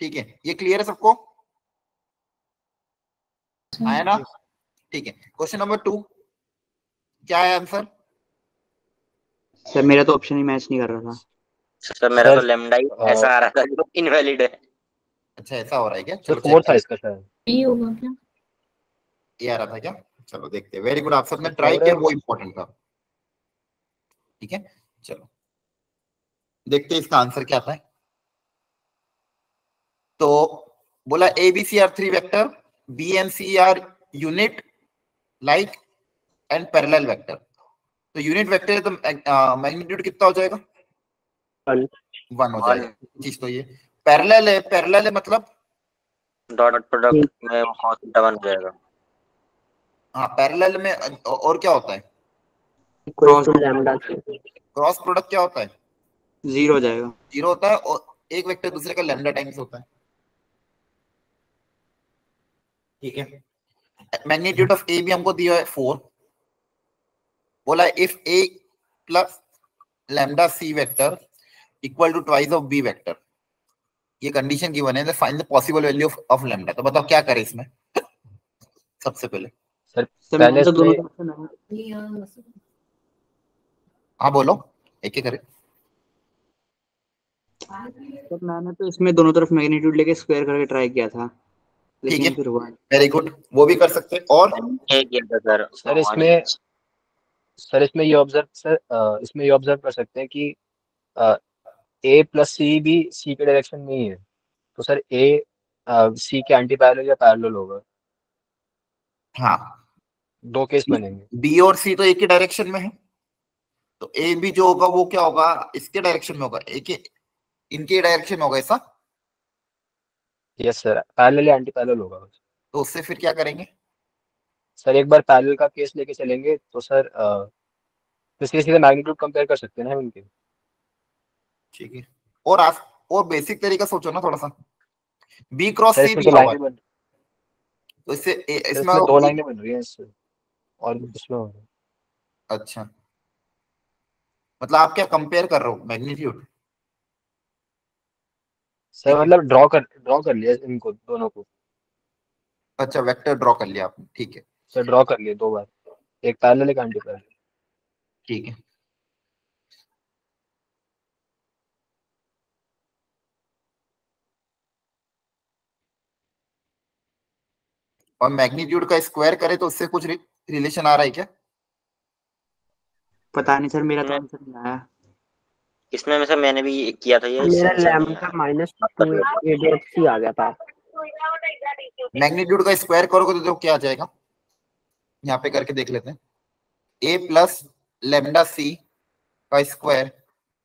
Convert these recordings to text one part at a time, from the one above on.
ठीक है ये क्लियर है सबको? आया ना? ठीक है क्वेश्चन नंबर टू क्या है आंसर सर मेरा तो ऑप्शन ही मैच नहीं कर रहा था। सर मेरा तो लेमडा ही ऐसा आ रहा था जो इनवैलिड है। अच्छा ऐसा हो रहा है क्या? सर चलो फोर था इसका शायद बी होगा क्या? ये आ रहा था क्या? चलो देखते हैं। वेरी गुड आप सबने ट्राई किया वो इम्पोर्टेंट था। ठीक है चलो। देखते हैं इसका आंसर क्या था। तो बोला A B C are three vector B and C are unit like and parallel vector तो यूनिट वेक्टर है तो मैग्नीट्यूड कितना हो जाएगा? वन हो जाएगा। चीज़ तो ये। पैरेलल है पैरेलल है मतलब? डॉट प्रोडक्ट में वन हो जाएगा। हाँ पैरेलल में और क्या होता है? क्रॉस क्रॉस प्रोडक्ट क्या होता है? ज़ीरो हो जाएगा। ज़ीरो होता है और एक वेक्टर दूसरे का लैम्डा टाइम्स होता है। ठीक है? मैग्नीट्यूड ऑफ़ ए भी हमको दिया है फोर बोला if A plus lambda C vector equal to twice of B vector ये कंडीशन की बने find the possible value of of lambda तो बताओ क्या करें इसमें? सबसे पहले। सर पहले तो है हाँ बोलो। एक एक करें। सर मैंने तो इसमें दोनों तरफ़ मैग्नीट्यूड लेके स्क्वायर करके ट्राई किया था। ठीक है। फिर हुआ नहीं। वेरी गुड वो भी कर सकते हैं। और सर। सर इसमें सर इसमें ये ऑब्ज़र्व सर इसमें ये ऑब्ज़र्व कर सकते हैं कि ए प्लस सी भी सी के डायरेक्शन में ही है। तो सर ए सी के एंटी पैरेलल या पैरेलल होगा? हाँ। दो केस बनेंगे। बी और सी तो एक ही डायरेक्शन में है। तो ए भी जो होगा वो क्या होगा? इसके डायरेक्शन में होगा। एक ही इनके डायरेक्शन होगा ऐसा। यस सर पैरेलल या एंटी पैरेलल होगा तो उससे फिर क्या करेंगे? सर एक बार पैरेलल का केस लेके चलेंगे तो सर तो इसके सीधे मैग्नीट्यूड कंपेयर कर सकते हैं ना हम इनके। ठीक है। और आस और बेसिक तरीका सोचो ना थोड़ा सा। बी क्रॉस सी भी तो होगा तो इससे इसमें दो लाइनें बन रही हैं इससे और इसमें। अच्छा। मतलब आप क्या कंपेयर कर रहे हो? मैग्नीट्यूड सर मतलब ड्रॉ कर ड्रॉ कर लिया इनको दोनों को। अच्छा वेक्टर ड्रॉ कर लिया आपने ठीक है। सर ड्रॉ कर लिए दो बार। एक पैरेलल एक एंटी पैरेलल ठीक है। और मैग्नीट्यूड का स्क्वायर करे तो उससे कुछ रिलेशन आ रहा है क्या? पता नहीं सर मेरा तो आंसर नहीं आया। इसमें में सर मैंने भी किया था ये मेरा लैम्डा माइनस टू आ गया था। मैग्नीट्यूड का स्क्वायर करोगे तो देखो क्या आ जाएगा। यहाँ पे करके देख लेते हैं। ए प्लस लेमडा सी का square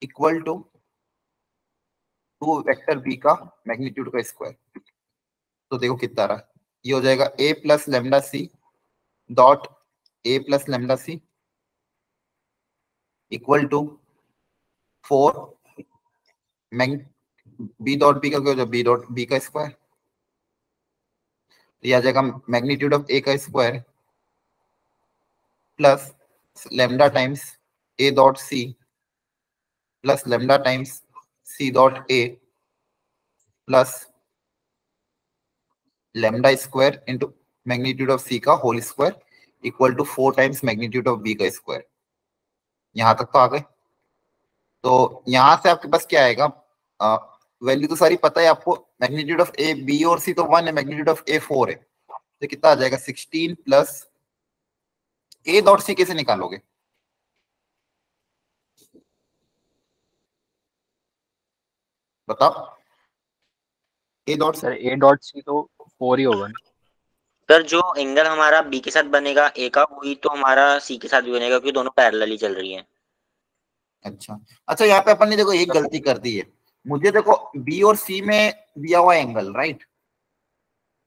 equal to two vector B का मैग्नीट्यूड का स्क्वायर तो देखो कितना रहा ये हो जाएगा A plus lambda C dot A plus lambda C equal to four mag B dot B का क्या हो बी डॉट बी का स्क्वायर ये आ जाएगा मैग्नीट्यूड ऑफ़ ए का square plus lambda times A dot C plus lambda times C dot A plus lambda square into magnitude of C का whole square equal to four times magnitude of B का square यहाँ तक तो आ गए। तो यहाँ से आपके पास क्या आएगा? वैल्यू तो सारी पता है आपको मैग्नीट्यूड ऑफ़ ए बी और सी तो वन है मैग्नीट्यूड ऑफ़ ए फोर है। तो कितना आ जाएगा? Sixteen plus A dot C कैसे निकालोगे? बताओ। A dot sir A dot C तो फोर ही होगा सर जो एंगल हमारा बी के साथ बनेगा ए का वही तो हमारा सी के साथ भी बनेगा क्योंकि दोनों पैरेलल ही चल रही हैं। अच्छा। अच्छा यहाँ पे अपन ने देखो एक गलती कर दी है। मुझे देखो बी और सी में दिया हुआ एंगल राइट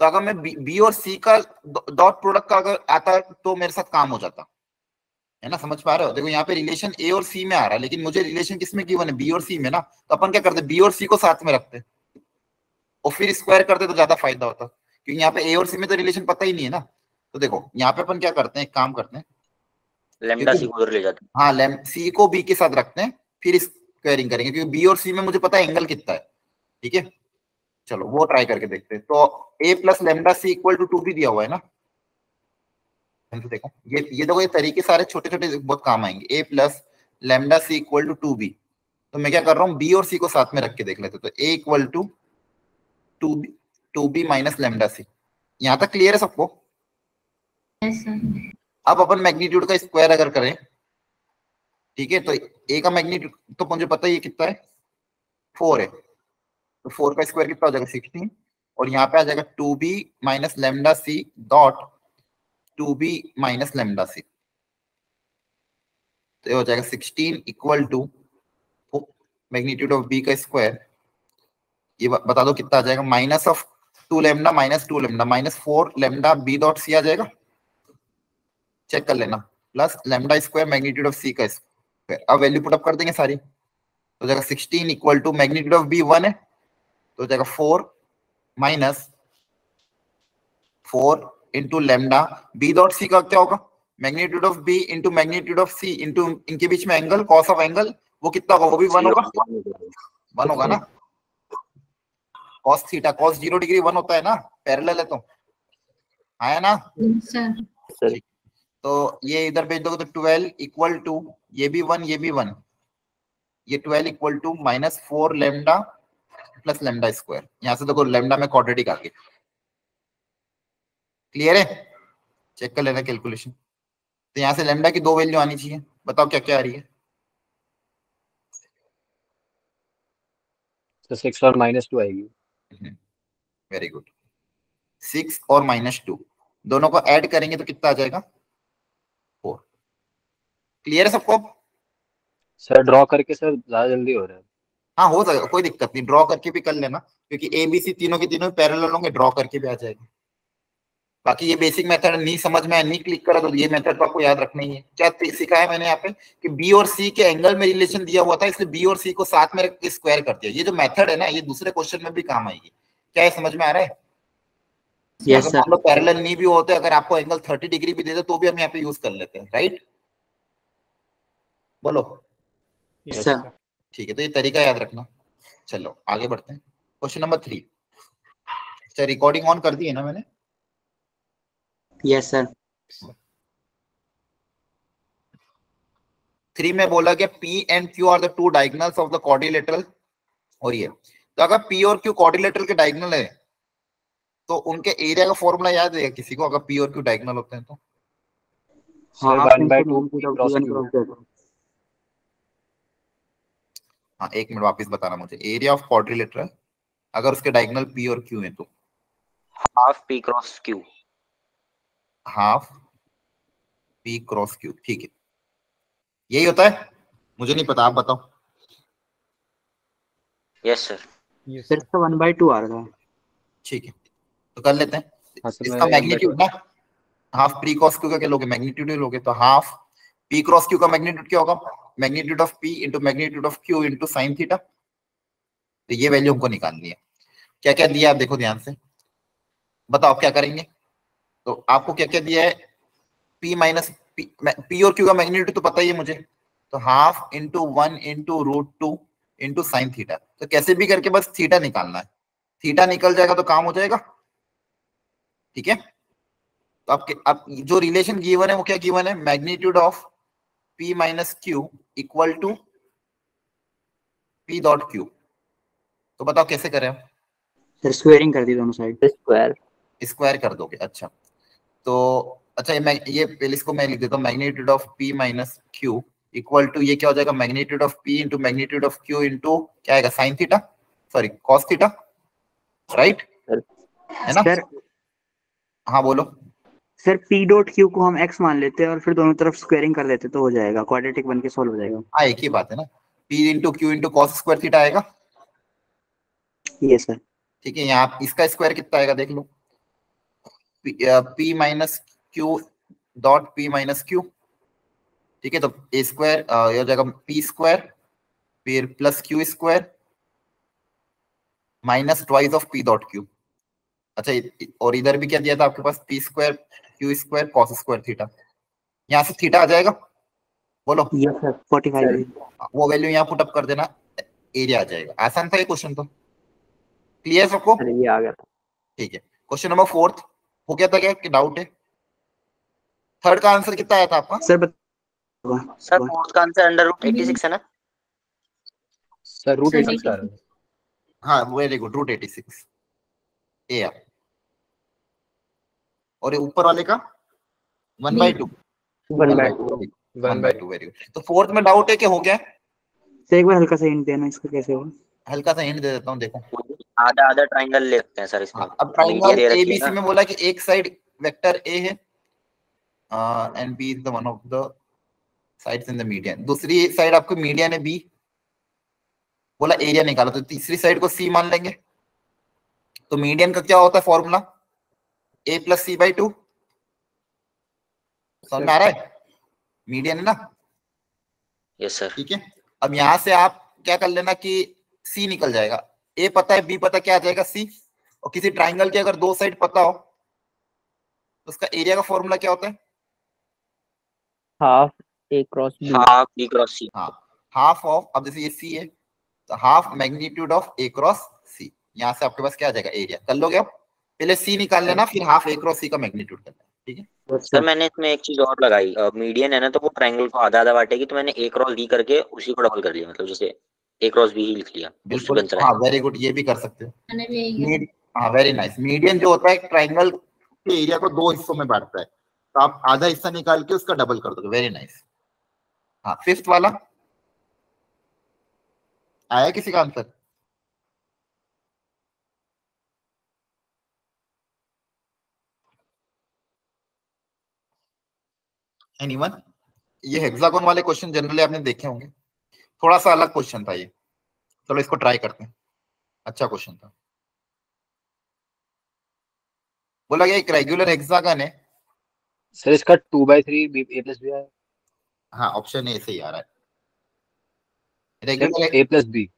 तो अगर मैं बी और सी का डॉट प्रोडक्ट का अगर आता तो मेरे साथ काम हो जाता। है ना, समझ पा रहे हो? देखो यहाँ पे रिलेशन ए और सी में आ रहा है, लेकिन मुझे रिलेशन किसमें गिवन है? बी और सी में ना? तो अपन क्या करते बी और सी को साथ में रखते। और फिर स्क्वायर करते तो ज़्यादा फ़ायदा होता, क्योंकि यहाँ पे ए और सी में तो रिलेशन पता ही नहीं है ना। तो देखो, यहाँ पे अपन क्या करते हैं, एक काम करते हैं। लेमडा सी को उधर ले जाते हाँ। लैम सी को बी के साथ रखते हैं फिर स्क्वायरिंग करेंगे क्योंकि बी और सी में मुझे पता है एंगल कितना है ठीक है? चलो वो ट्राई करके देखते हैं। तो A plus lambda C equal to two भी दिया हुआ है ना? तो देखो। ये ये देखो ये तरीके सारे छोटे छोटे बहुत काम आएँगे। A plus lambda C equal to two B तो मैं क्या कर रहा हूँ? बी और सी को साथ में रख के देख लेते तो A equal to two B two B minus lambda C यहाँ तक क्लियर है सबको? अब अपन मैग्नीट्यूड का स्क्वायर अगर करें, ठीक है तो ए का मैग्नीट्यूड तो मुझे पता ही कितना है? फोर है। तो फोर का स्क्वायर कितना हो जाएगा? सिक्सटीन। और यहाँ पे आ जाएगा two B minus lambda C dot two B minus lambda C. तो ये हो जाएगा sixteen equal to magnitude of B का स्क्वायर। ये बता दो कितना आ जाएगा? Minus of two lambda minus two lambda, minus four lambda B dot C आ जाएगा? चेक कर लेना. Plus lambda square magnitude of C का स्क्वायर अब वैल्यू पुट अप कर देंगे सारी. तो जाएगा sixteen equal to magnitude of B one है. तो जाएगा four minus four into lambda B dot C का क्या होगा? Magnitude of B into magnitude of C into इनके बीच में एंगल कॉस ऑफ़ एंगल वो कितना होगा? वो भी वन होगा. वन होगा ना? Cos theta cos zero degree one होता है ना? पैरेलल है तो. आया ना? सर तो ये इधर भेज दोगे तो ट्वेल्व इक्वल टू ये भी वन ये भी वन ये twelve equal to minus four lambda plus lambda square यहाँ से देखो लेमडा में क्वाड्रेटिक आ गया क्लियर है? चेक कर लेना कैलकुलेशन तो यहाँ से लेमडा की दो वैल्यू आनी चाहिए। बताओ क्या क्या आ रही है? तो सिक्स और माइनस टू आएगी। वेरी गुड सिक्स और माइनस टू दोनों को ऐड करेंगे तो कितना आ जाएगा? क्लियर है सबको? सर ड्रॉ करके सर ज़्यादा जल्दी हो रहा है। हाँ हो जाएगा कोई दिक्कत नहीं ड्रॉ करके भी कर लेना क्योंकि ए बी सी तीनों के तीनों पैरेलल होंगे ड्रॉ करके भी आ जाएगा। बाकी ये बेसिक मेथड नहीं समझ में आया नहीं क्लिक करा तो ये मेथड तो आपको याद रखना ही है। क्या सिखाया मैंने यहाँ पे कि बी और सी के एंगल में रिलेशन दिया हुआ था इसलिए बी और सी को साथ में स्क्वायर कर दिया। ये जो मेथड है ना ये दूसरे क्वेश्चन में भी काम आएगी। क्या ये समझ में आ रहा है? यस अगर सर पैरेलल नहीं भी होते अगर आपको एंगल थर्टी डिग्री भी दे दे तो भी हम यहाँ पे यूज़ कर लेते हैं राइट बोलो। यस ठीक है तो ये तरीका याद रखना। चलो आगे बढ़ते हैं। क्वेश्चन नंबर थ्री अच्छा रिकॉर्डिंग ऑन कर दी है ना मैंने? यस सर थ्री में बोला गया P and Q are the two diagonals of the quadrilateral और ये। तो अगर पी और क्यू क्वाड्रिलेटरल के डायगनल है तो उनके एरिया का फॉर्मूला याद है किसी को अगर पी और क्यू डायगनल होते हैं तो। हाँ Sir, आप one by इनको two one P cross cross one Q. Cross देते हाँ एक मिनट वापस बताना मुझे। एरिया ऑफ़ क्वाड्रिलेटरल अगर उसके डायगनल पी और क्यू है तो? Half P cross Q half P cross Q ठीक है। यही होता है? मुझे नहीं पता आप बताओ। यस सर सर इसका वन बाई टू आ रहा था ठीक है तो कर लेते हैं। हाँ, तो इसका मैग्नीट्यूड ना हाफ़ प्री क्रॉस क्यू का क्या लोगे? मैग्नीट्यूड लोगे तो हाफ़ पी क्रॉस क्यू का मैग्नीट्यूड क्या होगा? Magnitude of P into magnitude of Q into sine theta तो ये वैल्यू हमको निकालनी है। क्या क्या दिया आप देखो ध्यान से। बताओ क्या करेंगे? तो आपको क्या क्या दिया है? पी माइनस पी और क्यू का मैग्नीट्यूड तो पता ही है मुझे। तो half into one into root two into sine theta तो कैसे भी करके बस थीटा निकालना है। थीटा निकल जाएगा तो काम हो जाएगा। ठीक है? तो आपके अब जो रिलेशन गिवन है वो क्या गिवन है? Magnitude of P minus Q equal to P dot Q तो बताओ कैसे करें हम? सर स्क्वेयरिंग कर दी दोनों साइड स्क्वायर स्क्वायर कर दोगे अच्छा। तो अच्छा ये मैं ये पहले इसको मैं लिख देता हूँ magnitude of P minus Q equal to ये क्या हो जाएगा? Magnitude of P into magnitude of Q into क्या आएगा? Sine theta sorry cos theta right है ना? सर हाँ बोलो। सर पी डॉट क्यू को हम एक्स मान लेते हैं और फिर दोनों तरफ़ स्क्वेयरिंग कर लेते तो हो जाएगा क्वाड्रेटिक बन के सॉल्व हो जाएगा। हाँ एक ही बात है ना। P into Q into cos square theta आएगा। ये सर ठीक है यहाँ इसका स्क्वायर कितना आएगा देख लो। P minus Q dot P minus Q ठीक है तो ए स्क्वायर हो जाएगा पी स्क्वायर फिर plus Q square minus twice of P dot Q अच्छा और इधर भी क्या दिया था आपके पास? P square Q square cos square theta यहाँ से थीटा आ जाएगा? बोलो। यस सर फोर्टी फाइव वो वैल्यू यहाँ पुट अप कर देना एरिया आ जाएगा। आसान था ये क्वेश्चन तो। क्लियर सबको? ये आ गया ठीक है। क्वेश्चन नंबर फोर्थ हो गया था क्या? कि डाउट है? थर्ड का आंसर कितना आया था आपका? सर बता सर फोर्थ का answer under root eighty six है ना? सर रूट एटी सिक्स है। Very good root eighty six ए आप और ये ऊपर वाले का one by two one by two one by two very good तो फोर्थ में डाउट है कि हो गया? सर एक बार हल्का सा हिंट देना इसका कैसे होगा हल्का सा हिंट दे देता हूँ देखो। आधा आधा ट्राइंगल ले सकते हैं सर इसमें। हाँ, अब ट्राइंगल है एबीसी में बोला कि एक साइड वेक्टर ए है and B is the one of the sides in the median दूसरी साइड आपको मीडियन है बी बोला एरिया निकालो तो तीसरी साइड को सी मान लेंगे। तो मीडियन का क्या होता है formula A plus C by two समझ में आ रहा है? मीडियन है ना? यस सर ठीक है? अब यहाँ से आप क्या कर लेना कि सी निकल जाएगा। ए पता है बी पता क्या आ जाएगा सी और किसी ट्राइंगल के अगर दो साइड पता हो तो उसका एरिया का फॉर्मूला क्या होता है? Half A cross B half B cross C हाँ हाफ़ ऑफ़ अब जैसे ये सी है तो half magnitude of A cross C यहाँ से आपके पास क्या आ जाएगा? एरिया कर लोगे आप? पहले सी निकाल लेना फिर हाफ़ ए क्रॉस सी का मैग्नीट्यूड करना ठीक है? सर मैंने इसमें एक चीज़ और लगाई। मीडियन है ना तो वो ट्रायंगल को आधा आधा बांटेगी तो मैंने ए क्रॉस डी करके उसी को डबल कर लिया मतलब जैसे ए क्रॉस बी ही लिख लिया बिल्कुल। हाँ वेरी गुड ये भी कर सकते हो। मैंने भी यही किया। मीड हाँ वेरी नाइस मीडियन जो होता है ट्राइंगल के एरिया को दो हिस्सों में बांटता है। तो आप आधा हिस्सा निकाल के उसका डबल कर दोगे वेरी नाइस हाँ फिफ्थ वाला? आया किसी का आंसर एनीवन ये हेक्सागोन वाले क्वेश्चन जनरली आपने देखे होंगे। थोड़ा सा अलग क्वेश्चन था ये। चलो इसको ट्राई करते हैं। अच्छा क्वेश्चन था। बोला गया एक रेगुलर हेक्सागन है। सर इसका two by three B A plus B है हाँ ऑप्शन ए से ही आ रहा है। रेगुलर ए प्लस बी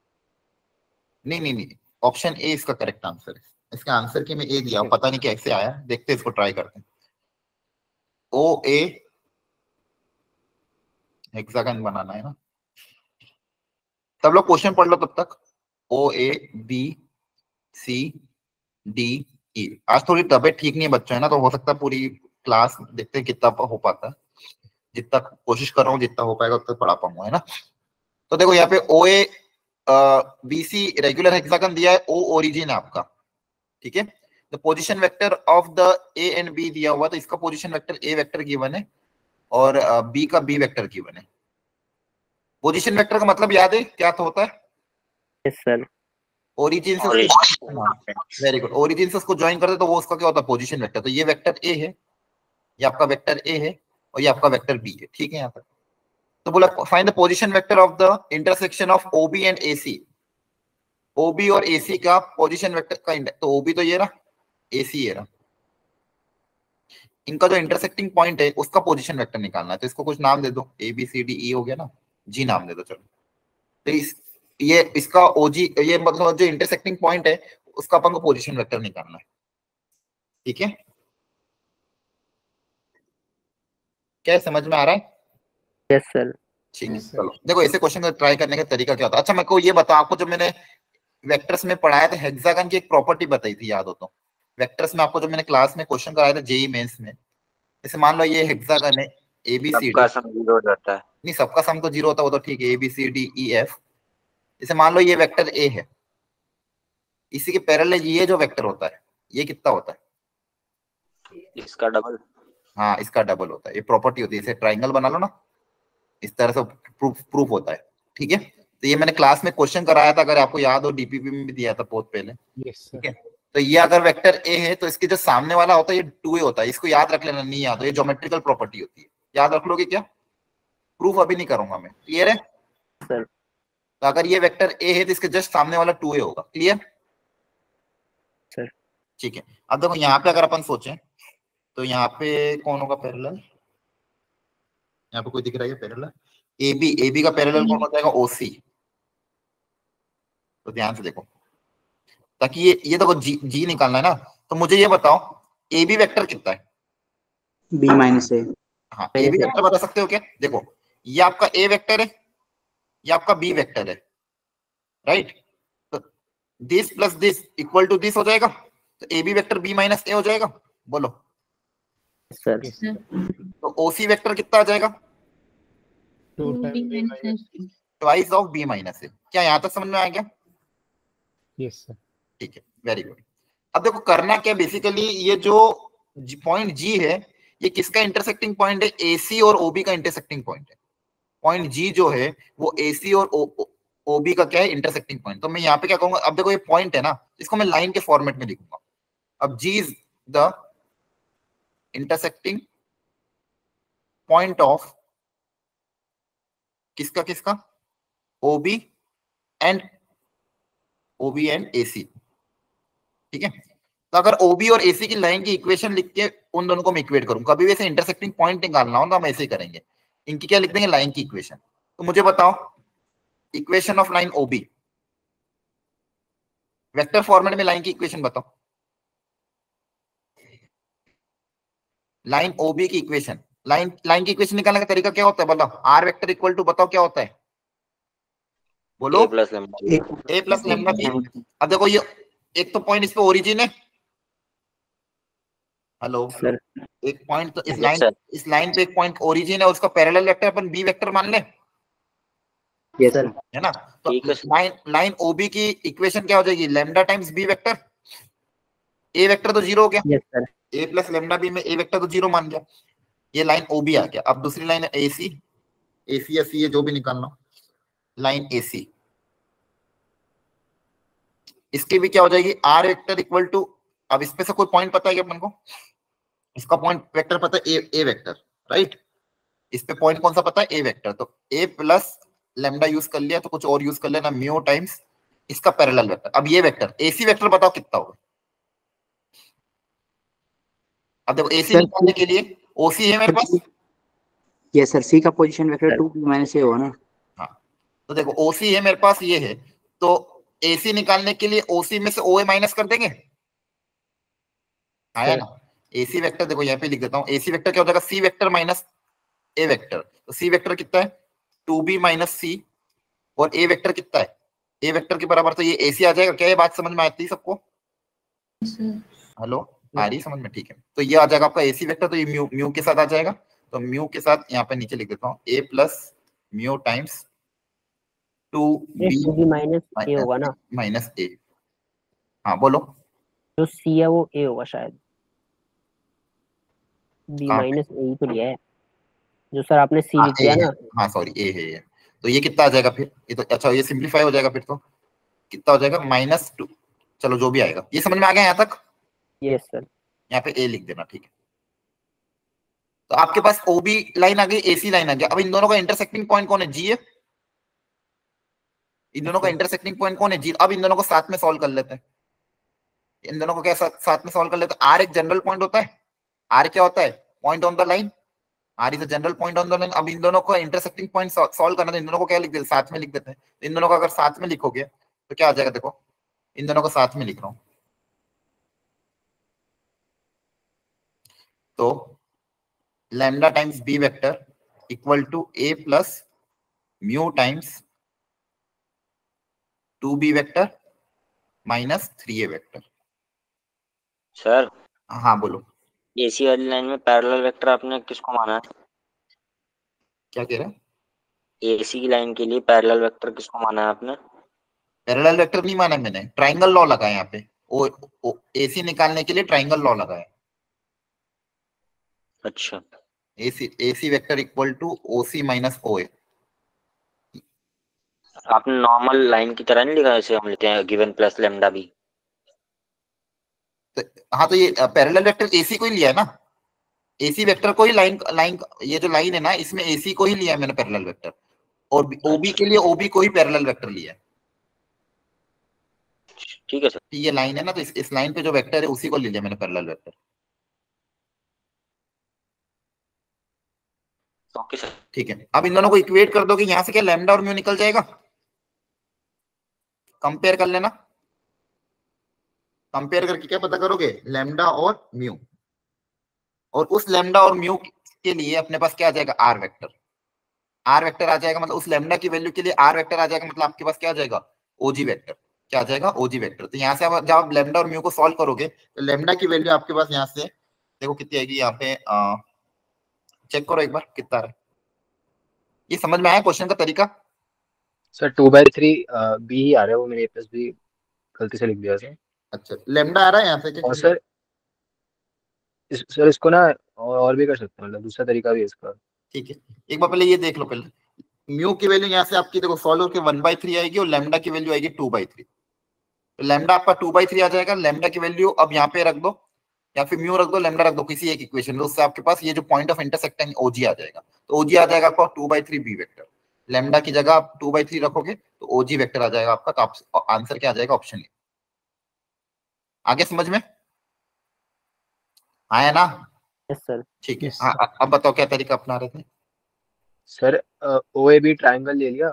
नहीं नहीं नहीं। ऑप्शन ए इसका करेक्ट आंसर है। इसका आंसर की मैं ए दिया पता नहीं कैसे आया। देखते इसको ट्राई करते हैं। ओ ए हेक्सागन बनाना है ना। सब लोग क्वेश्चन पढ़ लो तब तक। ओ ए बी सी डी ई आज थोड़ी तबीयत ठीक नहीं है बच्चों, है ना? तो हो सकता है पूरी क्लास देखते हैं कितना हो पाता है। जितना कोशिश कर रहा हूँ, जितना हो पाएगा, उतना पढ़ा पाऊँगा, है ना? तो देखो यहाँ पे O A B C regular hexagon दिया है। ओ ओरिजिन है आपका, ठीक है? Position vector of the A and B दिया हुआ तो इसका position vector A vector given है। और बी का बी वेक्टर गिवन बने। पोजीशन वेक्टर का मतलब याद है? क्या तो होता है? यस सर ओरिजिन से वेरी गुड ओरिजिन से उसको ज्वाइन करते तो वो उसका क्या होता है? पोजीशन वेक्टर तो ये वेक्टर ए है ये आपका वेक्टर ए है और ये आपका वेक्टर बी है। ठीक है यहाँ तक। तो बोला find the position vector of the intersection of OB and AC OB और एसी का पोजीशन वेक्टर का तो ओबी तो ये रहा एसी ये रहा। इनका जो इंटरसेक्टिंग पॉइंट है उसका पोजीशन वेक्टर निकालना है। तो इसको कुछ नाम दे दो। ए बी सी डी ई हो गया ना? जी नाम दे दो चलो। तो इस ये इसका ओजी ये मतलब जो इंटरसेक्टिंग पॉइंट है उसका अपन को पोजीशन वेक्टर निकालना है। ठीक है? क्या समझ में आ रहा है? यस सर ठीक है चलो। देखो ऐसे क्वेश्चन ट्राई करने का तरीका क्या होता है? अच्छा मेरे को ये बताओ आपको जो मैंने वेक्टर्स में पढ़ाया था हेक्सागन की एक प्रॉपर्टी बताई थी याद हो तो। वेक्टर्स में आपको जो मैंने क्लास में क्वेश्चन कराया था जेई मेंस में जैसे मान लो ये हेक्सागन है ए बी सी सबका सम ज़ीरो हो जाता है। नहीं सबका सम तो ज़ीरो होता है वो तो ठीक है A B C D E F जैसे मान लो ये वेक्टर ए है इसी के पैरेलल ये जो वेक्टर होता है ये कितना होता है? इसका डबल हाँ इसका डबल होता है ये प्रॉपर्टी होती है इसे ट्राइंगल बना लो ना इस तरह से प्रूफ प्रूफ होता है ठीक है? तो ये मैंने क्लास में क्वेश्चन कराया था अगर आपको याद हो डीपीपी में भी दिया था बहुत पहले यस ठीक है? तो ये अगर वेक्टर ए है तो इसके जो सामने वाला होता है ये टू ए होता है। इसको याद रख लेना नहीं याद हो। ये ज्योमेट्रिकल प्रॉपर्टी होती है। याद रख लोगे क्या? प्रूफ अभी नहीं करूँगा मैं। क्लियर है? सर तो अगर ये वेक्टर ए है तो इसके जस्ट सामने वाला टू ए होगा। Clear sir. ठीक है। अब देखो यहाँ पे अगर अपन सोचे तो यहाँ पे कौन होगा पैरेलल यहाँ पे कोई दिख रहा है parallel A B A B का पैरेलल कौन हो जाएगा? ओसी तो ध्यान से देखो। ताकि ये ये देखो जी जी निकालना है ना। तो मुझे ये बताओ ए बी वेक्टर कितना है? बी माइनस ए हाँ ए बी वेक्टर बता सकते हो क्या? देखो ये आपका ए वेक्टर है ये आपका बी वेक्टर है राइट तो this plus this equal to this हो जाएगा तो A B vector B minus A हो जाएगा बोलो। सर तो ओसी वेक्टर कितना आ जाएगा? Twice of B minus A क्या यहाँ तक समझ में आ गया? यस सर ठीक है वेरी गुड अब देखो, करना क्या बेसिकली ये जो पॉइंट जी है, ये किसका इंटरसेक्टिंग पॉइंट है? एसी और ओबी का इंटरसेक्टिंग पॉइंट है। पॉइंट जी जो है, वो एसी और ओबी का क्या है? इंटरसेक्टिंग पॉइंट तो मैं यहाँ पे क्या कहूँगा अब देखो, ये पॉइंट है ना, इसको मैं लाइन के फॉर्मेट में लिखूँगा। अब G is the intersecting point of किसका किसका? OB and OB and AC ठीक है? तो अगर ओबी और एसी की लाइन की इक्वेशन लिख के उन दोनों को मैं इक्वेट करूँ कभी वैसे इंटरसेक्टिंग पॉइंट निकालना हो तो हम ऐसे ही करेंगे। इनकी क्या लिख देंगे? लाइन की इक्वेशन तो मुझे बताओ equation of line OB vector format में लाइन की इक्वेशन बताओ। लाइन ओबी की इक्वेशन लाइन लाइन की इक्वेशन निकालने का तरीका क्या होता है बताओ? आर वेक्टर इक्वल टू बताओ क्या होता है? बोलो। A plus lambda A plus lambda B अब देखो ये एक तो पॉइंट इस पे ओरिजिन है। हेलो सर एक पॉइंट तो इस लाइन इस लाइन पे एक पॉइंट ओरिजिन है उसका पैरेलल वेक्टर अपन बी वेक्टर मान ले। यस सर है ना? तो. लाइन लाइन ओबी की इक्वेशन क्या हो जाएगी? Lambda times B vector A vector तो ज़ीरो हो गया। Yes sir A plus lambda B में ए वेक्टर तो ज़ीरो मान गया। ये लाइन ओबी आ गया। अब दूसरी लाइन है एसी एसी या सी जो भी निकालना। लाइन एसी इसकी भी क्या हो जाएगी? आर वेक्टर इक्वल टू अब इस पे से कोई पॉइंट पता है क्या अपन को इसका पॉइंट वेक्टर पता है ए ए वेक्टर राइट इस पे पॉइंट कौन सा पता है? ए वेक्टर तो ए प्लस लेमडा यूज़ कर लिया तो कुछ और यूज़ कर लेना म्यू टाइम्स इसका पैरेलल वेक्टर अब ये वेक्टर एसी वेक्टर बताओ कितना होगा? अब देखो एसी निकालने के लिए ओसी है मेरे पास? यस सर सी का position vector 2 B minus A होगा ना? हाँ। तो देखो ओसी है मेरे पास ये है। तो एसी निकालने के लिए ओसी में से ओ ए माइनस कर देंगे। आया. ना? एसी वेक्टर देखो यहाँ पे लिख देता हूँ। एसी वेक्टर क्या हो जाएगा? C vector minus A vector तो सी वेक्टर कितना है? टू बी माइनस सी और ए वेक्टर कितना है? ए वेक्टर के बराबर तो ये एसी आ जाएगा। क्या ये बात समझ में आती है सबको? हेलो? आ रही समझ में? ठीक है। तो ये आ जाएगा आपका एसी वेक्टर तो ये म्यू म्यू के साथ आ जाएगा। तो म्यू के साथ यहाँ पे नीचे लिख देता हूँ। A plus mu times two B minus A होगा ना? माइनस ए हाँ बोलो। जो सी है वो ए होगा शायद। बी माइनस ए तो लिया है। जो सर आपने सी हाँ, लिख दिया ना। हाँ। सॉरी ए है ये। तो ये कितना आ जाएगा फिर? ये तो अच्छा ये सिंप्लीफाई हो जाएगा फिर तो। कितना हो जाएगा? माइनस टू चलो जो भी आएगा। ये समझ में आ गया यहाँ तक? यस सर यहाँ पे ए लिख देना ठीक है। तो आपके पास ओबी लाइन आ गई एसी लाइन आ गया। अब इन दोनों का इंटरसेक्टिंग पॉइंट कौन है? जी है इन दोनों का इंटरसेक्टिंग पॉइंट कौन है? जी अब इन दोनों को साथ में सॉल्व कर लेते हैं। इन दोनों को क्या साथ, साथ में सॉल्व कर लेते आर एक जनरल पॉइंट होता है। आर क्या होता है? Point on the line R is a general point on the line अब इन दोनों को इंटरसेक्टिंग पॉइंट सॉल्व करना इन दोनों को क्या लिख देते? साथ में लिख देते हैं। इन दोनों को अगर साथ में लिखोगे तो क्या आ जाएगा देखो? इन दोनों को साथ में लिख रहा हूँ। तो lambda times B vector equal to A plus mu plus mu times 2b vector minus 3a vector sir? हाँ बोलो। एसी वाली लाइन में पैरेलल वेक्टर आपने किसको माना है? क्या कह रहे हैं? एसी की लाइन के लिए पैरेलल वेक्टर किसको माना है आपने? पैरेलल वेक्टर नहीं माना मैंने ट्राइंगल लॉ लगाया यहाँ पे। ओ, ओ एसी निकालने के लिए ट्राइंगल लॉ लगाया अच्छा। AC AC vector equal to OC minus O A. आपने नॉर्मल लाइन की तरह नहीं लिखा जैसे हम लेते हैं गिवन प्लस लेमडा बी हाँ तो ये पैरेलल वेक्टर एसी को ही लिया है ना? एसी वेक्टर को ही लाइन लाइन ये जो लाइन है ना इसमें एसी को ही लिया है मैंने पैरेलल वेक्टर और ओबी के लिए ओबी को ही पैरेलल वेक्टर लिया है। ठीक है सर ये लाइन है ना तो इस, इस लाइन पे जो वेक्टर है उसी को ले लिया मैंने पैरेलल वेक्टर ओके सर ठीक है। अब इन दोनों को इक्वेट कर दोगे यहाँ से क्या लैम्डा और म्यू निकल जाएगा? कंपेयर कर लेना। कंपेयर करके क्या पता करोगे? लैम्डा और म्यू और उस लैम्डा और म्यू के लिए अपने पास क्या आ जाएगा? आर वेक्टर आर वेक्टर आ जाएगा मतलब उस लैम्डा की वैल्यू के लिए आर वेक्टर आ जाएगा मतलब आपके पास क्या आ जाएगा? ओजी वेक्टर क्या आ जाएगा? ओजी वेक्टर तो यहाँ से आप जब आप लेमडा और म्यू को सॉल्व करोगे तो लेमडा की वैल्यू आपके पास यहाँ से, देखो कितनी आएगी यहाँ पे चेक करो एक बार, कितना ये समझ में आया क्वेश्चन का तरीका? Sir two by three B ही आ रहा है वो मैंने ए प्लस बी गलती से लिख दिया सर। अच्छा लेमडा आ रहा है यहाँ से और सर इस, सर इसको ना और, और भी कर सकते हैं मतलब दूसरा तरीका भी है इसका। ठीक है एक बार पहले ये देख लो पहले। म्यू की वैल्यू यहाँ से आपकी देखो सॉल्व करके वन बाई थ्री आएगी और लेमडा की वैल्यू आएगी टू बाई थ्री लेमडा आपका टू बाई थ्री आ जाएगा लेमडा की वैल्यू अब यहाँ पे रख दो या फिर म्यू रख दो लेमडा रख दो किसी एक इक्वेशन में उससे आपके पास ये जो पॉइंट ऑफ़ इंटरसेक्टिंग ओजी आ जाएगा। तो ओजी आ जाएगा आपका two by three B vector lambda की जगह आप टू बाई थ्री रखोगे तो ओजी वेक्टर आ जाएगा आपका तो आंसर क्या आ जाएगा ऑप्शन ए आगे समझ में? आया ना? यस सर ठीक है। हाँ, अब बताओ क्या तरीका अपना रहे थे? Sir O A B triangle ले लिया?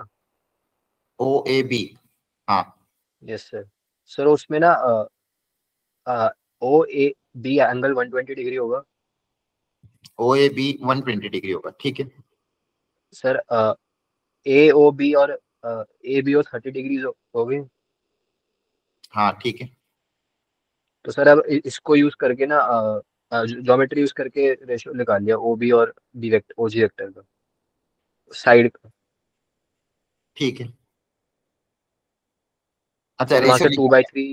ओ ए बी हाँ। यस सर सर उसमें ना O A B angle 120 degree होगा। O A B one twenty degree होगा ठीक है। सर ए ओ बी और A B O thirty degree हो गई। हाँ ठीक है। तो सर अब इसको यूज़ करके ना ज्योमेट्री यूज़ करके रेशियो निकाल लिया ओ बी और B vector O G vector का। साइड का। ठीक है। अच्छा वहाँ से टू बाई थ्री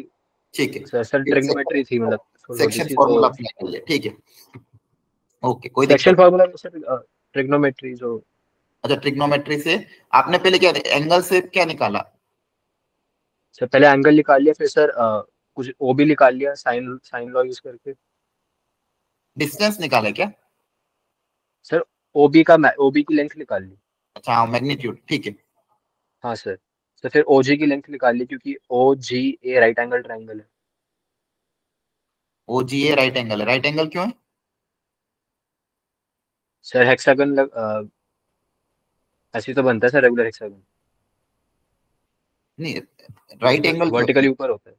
ठीक है। सर सर ट्रिग्नोमेट्री थी मतलब सेक्शन फॉर्मूला अप्लाई कर लिया ठीक है। ओके कोई सेक्शन फार्मूला सर ट्रिग्नोमेट्री जो अच्छा ट्रिग्नोमेट्री से। आपने पहले क्या एंगल से क्या निकाला? सर पहले एंगल निकाल लिया फिर सर अ, कुछ ओ बी निकाल लिया साइन साइन लॉ यूज़ करके। डिस्टेंस निकाला क्या? सर ओ बी का ओ बी की लेंथ निकाल ली। अच्छा हाँ मैग्नीट्यूड ठीक है। हाँ सर। सर फिर ओ जी की लेंथ निकाल ली क्योंकि O G A right angle triangle है। O G A right angle है। राइट एंगल क्यों है? सर हेक्सागन लग अ, ऐसे तो बनता है सर रेगुलर हेक्सागन नहीं राइट एंगल वर्टिकली ऊपर होता है।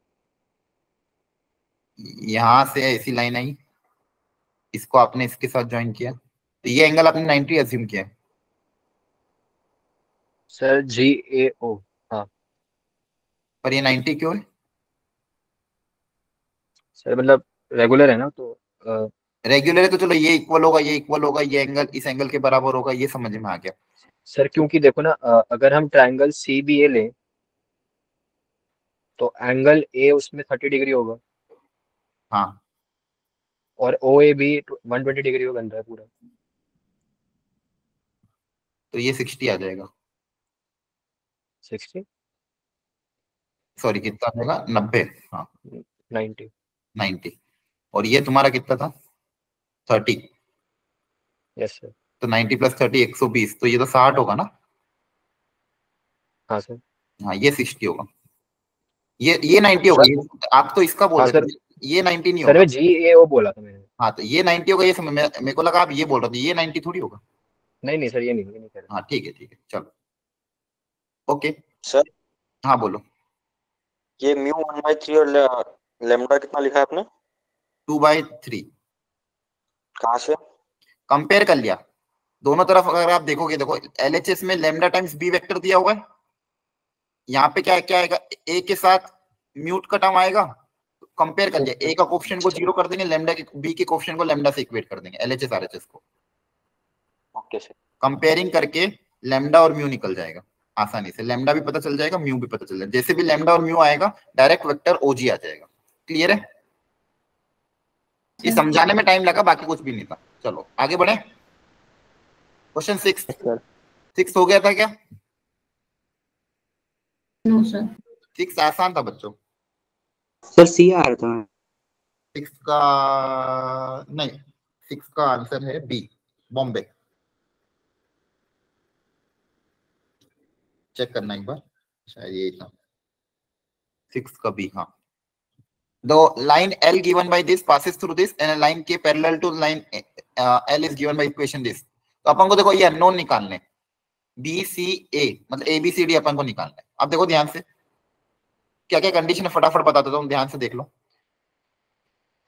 यहाँ से ऐसी लाइन आई। इसको आपने इसके साथ ज्वाइन किया। तो ये एंगल आपने 90 अज्यूम किया। सर जी ए ओ हाँ। पर ये 90 क्यों है? सर मतलब रेगुलर है ना तो अ, रेगुलर है तो चलो ये इक्वल होगा ये इक्वल होगा ये एंगल इस एंगल के बराबर होगा ये समझ में आ गया। सर क्योंकि देखो ना अगर हम ट्राइंगल सी बी ए लें तो एंगल ए उसमें थर्टी डिग्री होगा। हाँ। और O A B one twenty degree का बन रहा है पूरा। तो ये 60 आ जाएगा। सिक्सटी सॉरी कितना आ जाएगा? नब्बे। हाँ। नाइन्टी 90 और ये तुम्हारा कितना था? 30 यस सर तो 90 प्लस 30 120 तो ये तो 60 होगा ना? हाँ सर। हाँ ये 60 होगा। ये ये 90 होगा आप तो इसका बोल हाँ, रहे थे। ये 90 नहीं सर होगा। मैं जी ए ओ बोला था मैंने। हाँ तो ये 90 होगा ये समझ में मेरे को लगा आप ये बोल रहे थे ये 90 थोड़ी होगा। नहीं नहीं सर ये नहीं ये नहीं कह रहा। हाँ ठीक है ठीक है चलो। ओके। सर। हाँ बोलो। ये म्यू वन बाई थ्री और लेमडा कितना लिखा है आपने? Two by three. कहाँ से? कंपेयर कर लिया। दोनों तरफ़ अगर आप देखोगे देखो एलएचएस में लेमडा टाइम्स बी वेक्टर दिया हुआ है। यहाँ पे क्या क्या आएगा? ए के साथ म्यूट का टर्म आएगा। कंपेयर कर लिया। ए का कोफिशिएंट को ज़ीरो कर देंगे लेमडा के बी के कोफिशिएंट को लेमडा से इक्वेट कर देंगे एलएचएस आरएचएस को। ओके सर कंपेयरिंग करके लेमडा और म्यू निकल जाएगा आसानी से। लेमडा भी पता चल जाएगा म्यू भी पता चल जाएगा। जैसे भी लेमडा और म्यू आएगा डायरेक्ट वेक्टर ओजी आ जाएगा। क्लियर है? ये समझाने में टाइम लगा बाकी कुछ भी नहीं था। चलो आगे बढ़े। क्वेश्चन सिक्स सिक्स हो गया था क्या? नो सर आसान था बच्चों। सर सी आ रहा था। सिक्स का नहीं सिक्स का आंसर है बी बॉम्बे चेक करना एक बार। शायद ये था। सिक्स का बी हाँ। दो line L given by this passes through this and line के parallel to line L is given by equation this तो अपन को देखो ये अननोन निकालने बी सी ए मतलब ए बी सी डी अपन को निकालना है। अब देखो ध्यान से। क्या क्या कंडीशन है? फटाफट बता देता हूँ ध्यान से देख लो।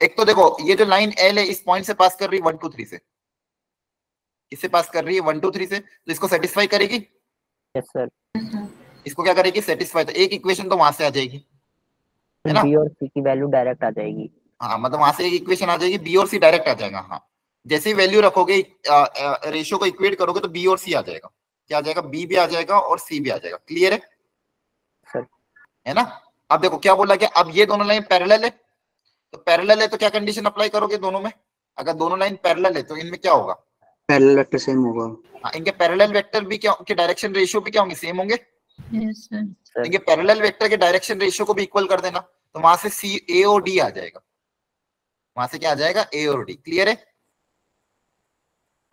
एक तो देखो ये जो लाइन एल है इस पॉइंट से पास कर रही है वन टू थ्री से। इससे पास कर रही है वन टू थ्री से। तो इसको सेटिस्फाई करेगी? यस सर इसको क्या करेगी? सेटिस्फाई तो एक इक्वेशन तो वहाँ से आ जाएगी। है ना? बी और सी की वैल्यू डायरेक्ट आ जाएगी। हाँ मतलब वहाँ से एक इक्वेशन आ जाएगी। बी और सी डायरेक्ट आ जाएगा हाँ। जैसे ही वैल्यू रखोगे रेशियो को इक्वेट करोगे तो बी और सी आ जाएगा। क्या आ जाएगा? बी भी आ जाएगा और सी भी आ जाएगा। क्लियर है? सर है ना? अब देखो क्या बोला गया? अब ये दोनों लाइन पैरेलल है। तो पैरेलल है तो क्या कंडीशन अप्लाई करोगे दोनों में? अगर दोनों लाइन पैरेलल है तो इनमें क्या होगा? पैरेलल वेक्टर सेम होगा। हाँ, इनके पैरेलल वेक्टर भी क्या के डायरेक्शन रेशियो भी क्या होंगे? सेम होंगे? यस सर इनके पैरेलल वेक्टर के डायरेक्शन रेशियो को भी इक्वल कर देना। तो वहाँ से सी ए और डी आ जाएगा। वहाँ से क्या आ जाएगा? ए और डी क्लियर है?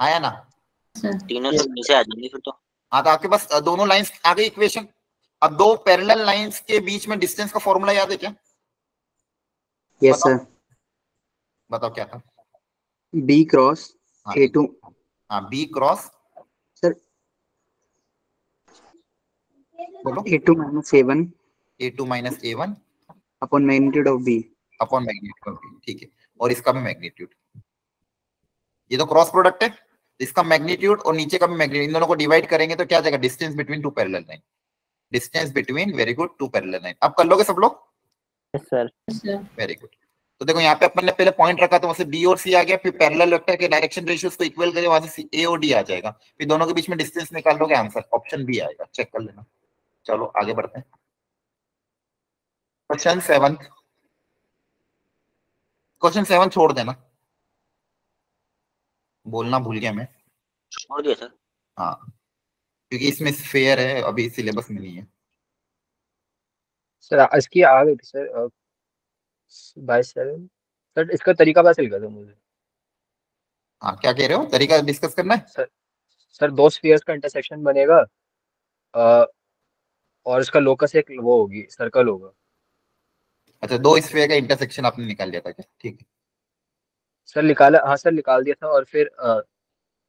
आया ना? तीनों से नीचे आ जाएँगे फिर तो। हाँ तो आपके पास दोनों लाइंस आ गई इक्वेशन अब दो पैरेलल लाइंस के बीच में डिस्टेंस का फॉर्मूला याद है क्या? यस बताओ। सर बताओ क्या था? बी क्रॉस ए टू हाँ बी क्रॉस सर बोलो। A two minus A one A two minus A one upon magnitude of B upon magnitude of B ठीक है। और इसका भी मैग्नीट्यूड ये तो क्रॉस प्रोडक्ट है। इसका मैग्नीट्यूड और नीचे का भी मैग्नीट्यूड इन दोनों को डिवाइड करेंगे तो क्या आ जाएगा? Distance between two parallel line distance between very good two parallel line अब कर लोगे सब लोग? सर सर वेरी गुड तो देखो यहाँ पे अपन ने पहले पॉइंट रखा तो वहाँ से बी और सी आ गया फिर पैरेलल वेक्टर के डायरेक्शन रेशियोस को इक्वल करें वहाँ से ए और डी आ जाएगा। फिर दोनों के बीच में डिस्टेंस निकाल लोगे आंसर ऑप्शन बी आएगा। चेक कर लेना। चलो आगे बढ़ते हैं। क्वेश्चन सेवन क्वेश्चन सेवन छोड़ देना। बोलना भूल गया मैं। छोड़ दिया सर हाँ क्योंकि इसमें फेयर है अभी सिलेबस में नहीं है। सर इसकी आ गई सर बाईस सेवन सर इसका तरीका पता चल गया था मुझे। हाँ क्या कह रहे हो? तरीका डिस्कस करना है? सर सर दो स्फीयर्स का इंटरसेक्शन बनेगा अ, और इसका लोकस एक वो होगी सर्कल होगा। अच्छा दो स्फेयर का इंटरसेक्शन आपने निकाल लिया था क्या? ठीक है। सर निकाला हाँ सर निकाल दिया था और फिर अ,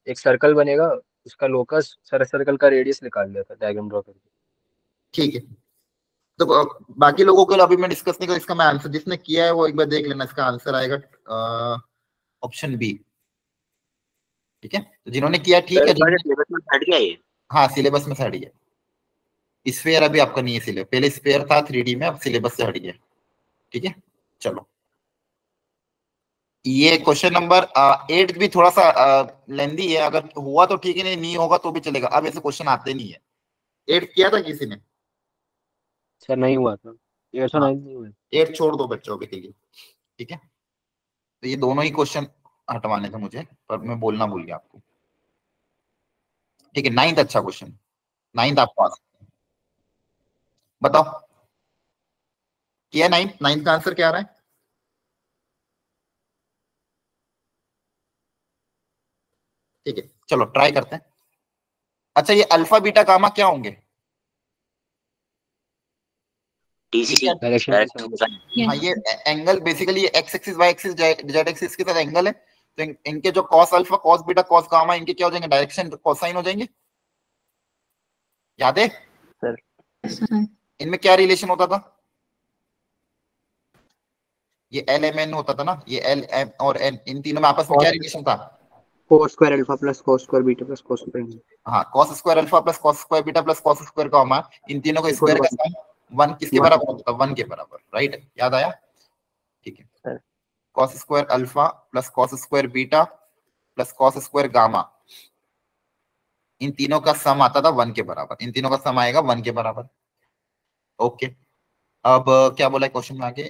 एक सर्कल बनेगा उसका लोकस सर सर्कल का रेडियस निकाल लिया था डायग्राम ड्रॉ करके। ठीक है। तो बाकी लोगों के लिए अभी मैं डिस्कस नहीं कर इसका मैं आंसर जिसने किया है वो एक बार देख लेना इसका आंसर आएगा ऑप्शन बी ठीक है? तो जिन्होंने किया ठीक है सिलेबस में गया ये हाँ? सिलेबस में से हट गया स्फेयर अभी आपका नहीं है सिलेबस पहले स्पेयर था थ्री में अब सिलेबस से हट गया ठीक है? चलो। ये क्वेश्चन नंबर एट भी थोड़ा सा लेंदी है। अगर हुआ तो ठीक है नहीं नहीं होगा तो भी चलेगा। अब ऐसे क्वेश्चन आते नहीं है। एट किया था किसी ने? सर नहीं हुआ था। ये ऐसा हाँ। नहीं हुआ। एट छोड़ दो बच्चों के लिए ठीक है? तो ये दोनों ही क्वेश्चन हटवाने थे मुझे पर मैं बोलना भूल गया आपको। ठीक है नाइन्थ अच्छा क्वेश्चन नाइन्थ आप पास। बताओ। किया नाइन्थ नाइन्थ का आंसर क्या आ रहा है? ठीक है चलो ट्राई करते हैं। अच्छा ये अल्फ़ा बीटा गामा क्या होंगे? डायरेक्शन हाँ ये angle basically X axis Y axis Z axis के साथ एंगल है। तो इन, इनके जो cos alpha cos beta cos gamma इनके क्या हो जाएँगे? डायरेक्शन कोसाइन हो जाएँगे। याद है? सर इनमें क्या रिलेशन होता था? ये एल एम एन होता था ना? ये एल एम और एन इन तीनों में आपस में क्या रिलेशन था? Cos square alpha plus cos square beta plus cos square हाँ cos square alpha plus cos square beta plus cos square gamma इन तीनों का स्क्वायर का साइन वन किसके बराबर होता था वन के बराबर राइट याद आया? ठीक है। cos square alpha plus cos square beta plus cos square gamma इन तीनों का सम आता था वन के बराबर। इन तीनों का सम आएगा वन के बराबर। ओके अब uh, क्या बोला क्वेश्चन में आगे?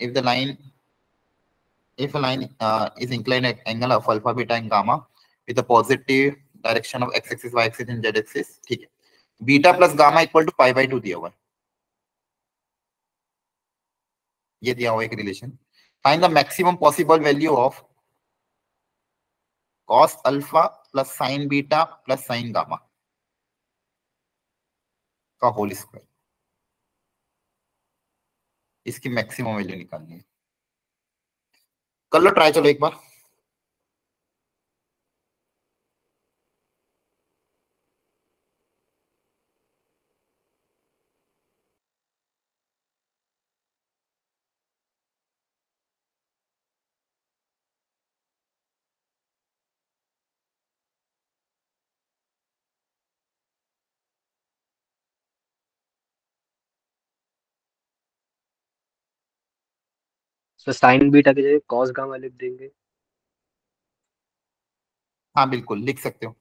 If the line if a line uh, is inclined at angle of alpha beta and gamma with a positive direction of x axis y axis and z axis ठीक है। Beta plus gamma equal to pi by two दिया हुआ है। ये दिया हुआ एक relation find the maximum possible value of cos alpha plus sine beta plus sine gamma का होल स्क्वायर इसकी मैक्सिमम वैल्यू निकालनी है। कर लो ट्राई चलो एक बार। तो साइन बीटा के जगह कॉस गामा लिख देंगे। हाँ बिल्कुल लिख सकते हो।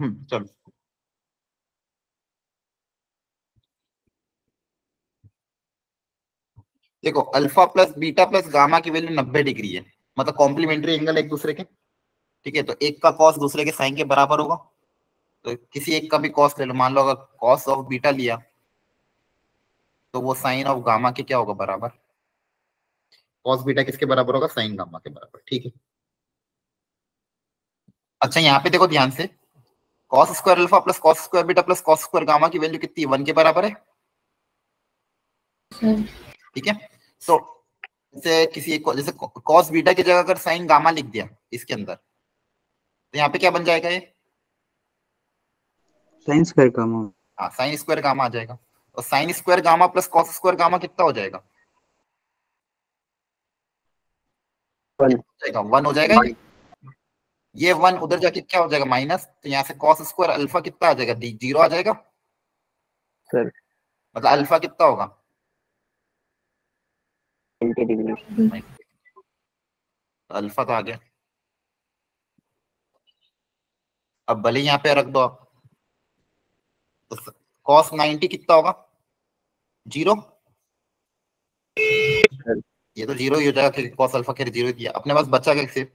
चलो। देखो, alpha plus beta plus gamma की वैल्यू नब्बे डिग्री है। मतलब कॉम्प्लीमेंट्री एंगल एक दूसरे के, ठीक है? तो एक का कॉस दूसरे के साइन के बराबर होगा। तो किसी एक का भी कॉस ले लो। मान लो अगर कॉस ऑफ़ बीटा लिया तो वो साइन ऑफ़ गामा के क्या होगा? बराबर। कॉस बीटा किसके बराबर होगा? साइन गामा के बराबर, ठीक है? अच्छा यहाँ पे देखो ध्यान से। Cos square alpha plus cos square beta plus cos square gamma की वैल्यू कितनी वन के बराबर है? ठीक है? तो जैसे किसी एक जैसे कॉस बीटा की जगह अगर साइन गामा लिख दिया इसके अंदर तो यहाँ पे क्या बन जाएगा ये? साइन स्क्वायर गामा हाँ साइन स्क्वायर गामा आ जाएगा। और sine square gamma plus cos square gamma कितना हो जाएगा? वन जाएगा? वन हो जाएगा? ये? वन उधर जाके क्या हो जाएगा? माइनस तो यहाँ से कॉस स्क्वायर अल्फ़ा कितना आ जाएगा? डी ज़ीरो आ जाएगा? सर मतलब अल्फ़ा कितना होगा? 90 डिग्री अल्फ़ा तो आ गया। अब भले यहाँ पे रख दो आप। तो कॉस 90 कितना होगा? ज़ीरो? ये तो ज़ीरो ही हो जाएगा क्योंकि कॉस अल्फ़ा के ज़ीरो दिया अपने पास बचा क्या सिर्फ़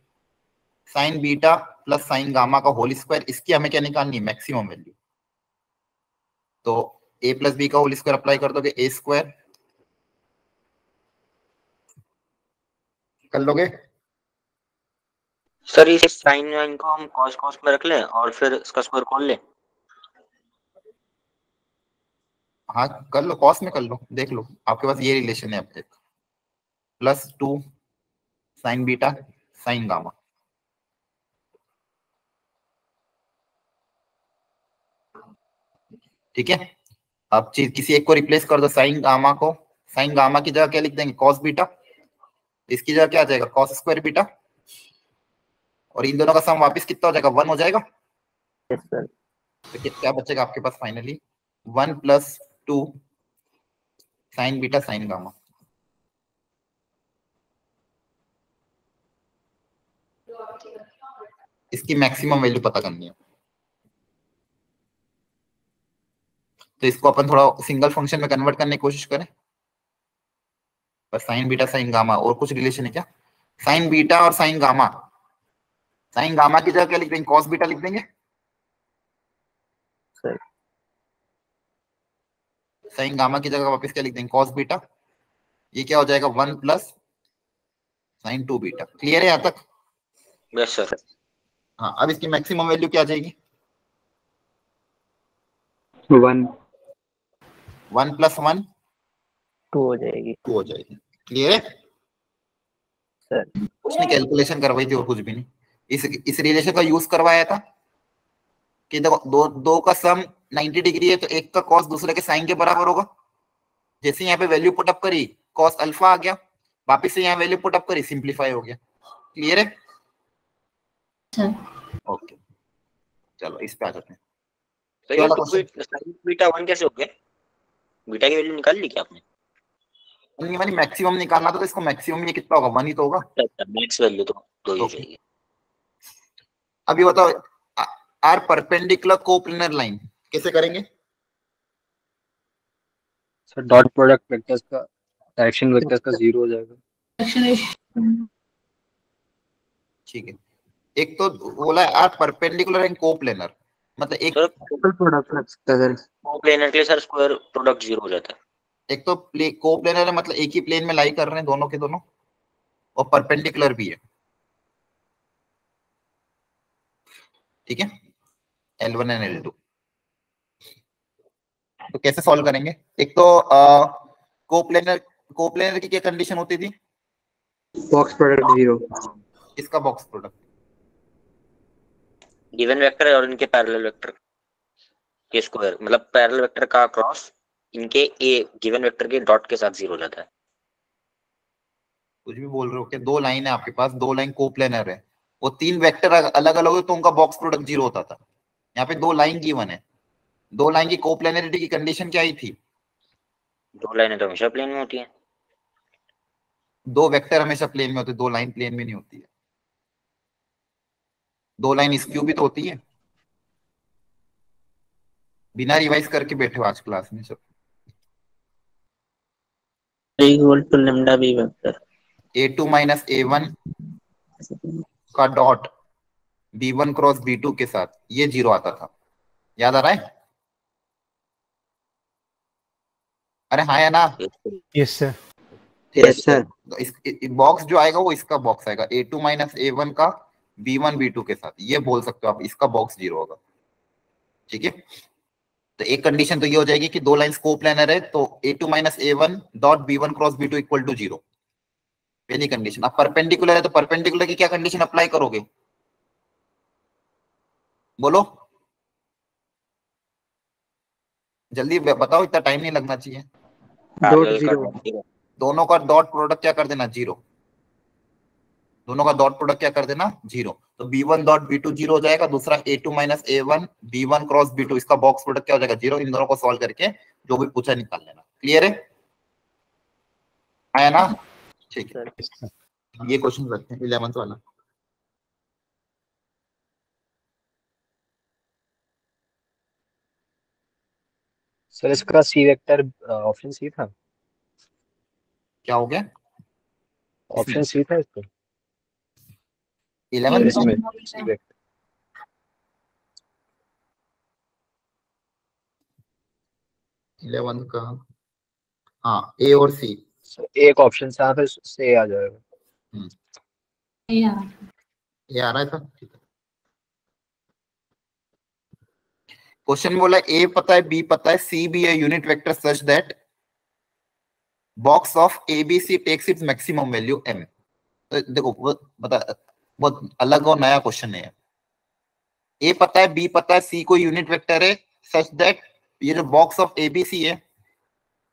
sine beta plus sine gamma का होल स्क्वायर इसकी हमें क्या निकालनी है? Maximum value. तो ए प्लस बी का होल स्क्वायर अप्लाई कर दोगे ए स्क्वायर। कर लोगे? सर इस साइन वाइन को हम कॉस कॉस में रख लें और फिर इसका स्क्वायर खोल लें। हाँ कर लो कॉस में कर लो देख लो। आपके पास ये रिलेशन है अब तक plus two sine beta sine gamma ठीक है? अब चीज़ किसी एक को रिप्लेस कर दो साइन गामा को। साइन गामा की जगह क्या लिख देंगे? कॉस बीटा इसकी जगह क्या आ जाएगा? कॉस स्क्वायर बीटा और इन दोनों का सम वापस कितना हो जाएगा? वन हो जाएगा। सर तो क्या बचेगा आपके पास finally one plus two sine beta sine gamma इसकी मैक्सिमम वैल्यू पता करनी है। तो इसको अपन थोड़ा सिंगल फ़ंक्शन में कन्वर्ट करने की कोशिश करें। पर साइन बीटा साइन गामा और कुछ रिलेशन है क्या? साइन बीटा और साइन गामा साइन गामा की जगह क्या लिख देंगे? कॉस बीटा लिख देंगे। साइन गामा की जगह वापस क्या लिख देंगे? कॉस बीटा ये क्या हो जाएगा? One plus sine two beta clear है यहाँ तक? यस सर हाँ अब इसकी मैक्सिमम वैल्यू क्या आ जाएगी? One one plus one two हो जाएगी। टू हो जाएगी। क्लियर है? सर उसने कैलकुलेशन करवाई थी और कुछ भी नहीं। इस इस रिलेशन का यूज़ करवाया था कि देखो दो दो का सम 90 डिग्री है तो एक का कॉस दूसरे के साइन के बराबर होगा। जैसे यहाँ पे वैल्यू पुट अप करी कॉस अल्फ़ा आ गया। वापिस से यहाँ वैल्यू पुट अप करी सिंप्लीफाई हो गया। क्लियर है? ओके चलो इस पे आ जाते हैं। तो ये तो बीट- sin बीटा वन कैसे हो गया? बीटा की वैल्यू निकाल ली क्या आपने? नहीं मैंने मैक्सिमम निकालना था तो इसको मैक्सिमम ये कितना होगा? वन ही तो होगा? अच्छा मैक्स वैल्यू तो दो ही. जाएगी। अभी बताओ आर परपेंडिकुलर कोप्लेनर लाइन कैसे करेंगे? सर डॉट प्रोडक्ट वेक्टर्स का डायरेक्शन वेक्टर्स का ज़ीरो हो जाएगा। ठीक है। एक तो बोला है आर परपेंडिकुलर एंड कोप्लेनर मतलब एक टोटल प्रोडक्ट लग सकता है सर। प्लेनर के लिए सर स्क्वायर प्रोडक्ट ज़ीरो हो जाता है। एक तो प्ले कोप्लेनर है मतलब एक ही प्लेन में लाई कर रहे हैं दोनों के दोनों और परपेंडिकुलर भी है। ठीक है? L one and L two तो कैसे सॉल्व करेंगे? एक तो कोप्लेनर कोप्लेनर की क्या कंडीशन होती थी? बॉक्स प्रोडक्ट ज़ीरो इसका बॉक्स प्रोडक्ट गिवन वेक्टर और इनके पैरेलल वेक्टर के स्क्वायर मतलब पैरेलल वेक्टर का क्रॉस इनके ए गिवन वेक्टर के डॉट के साथ ज़ीरो हो जाता है। कुछ भी बोल रहे हो कि दो लाइन है आपके पास दो लाइन कोप्लेनर है। वो तीन वेक्टर अलग अलग हो तो उनका बॉक्स प्रोडक्ट ज़ीरो होता था। यहाँ पे दो लाइन गिवन है। दो लाइन की कोप्लेनरिटी की कंडीशन क्या आई थी? दो लाइनें तो हमेशा प्लेन में होती हैं। दो वेक्टर हमेशा प्लेन में होते दो लाइन प्लेन में नहीं होती है। दो लाइन स्क्यू भी तो होती है। बिना रिवाइज करके बैठे हो आज क्लास में सब। A two minus A one का dot B one cross B two के साथ ये ज़ीरो आता था। याद आ रहा है? अरे हाँ या ना? यस सर यस सर तो बॉक्स जो आएगा वो इसका बॉक्स आएगा। A two minus A one का बी वन बी टू के साथ। ये बोल सकते हो आप इसका बॉक्स ज़ीरो होगा। ठीक है? तो एक कंडीशन तो ये हो जाएगी कि दो लाइंस को प्लानर है तो A two minus A one dot B one cross B two equal to zero पहली कंडीशन अब परपेंडिकुलर है तो परपेंडिकुलर की क्या कंडीशन अप्लाई करोगे? बोलो। जल्दी बताओ इतना टाइम नहीं लगना चाहिए। दोनों का डॉट प्रोडक्ट क्या कर देना? ज़ीरो दोनों का डॉट प्रोडक्ट क्या कर देना? ज़ीरो तो B one dot B two zero हो जाएगा दूसरा A two minus A one B one cross B two इसका बॉक्स प्रोडक्ट क्या हो जाएगा? ज़ीरो इन दोनों को सॉल्व करके जो भी पूछा निकाल लेना। क्लियर है? आया ना? ठीक है। ये क्वेश्चन रखते हैं इलेवंथ वाला। सर इसका सी वेक्टर ऑप्शन सी था? क्या हो गया? ऑप्शन सी था इसका? इलेवन इसमें इलेवन का हाँ ए और सी एक ऑप्शन से फिर से आ जाएगा। ये आ। रहा है था ठीक है। क्वेश्चन बोला ए पता है बी पता है सी भी है unit vector such that box of A B C takes its maximum value M देखो वो बता बहुत अलग और नया क्वेश्चन है। ए पता है बी पता है सी कोई यूनिट वेक्टर है सच दैट ये जो box of A B C है,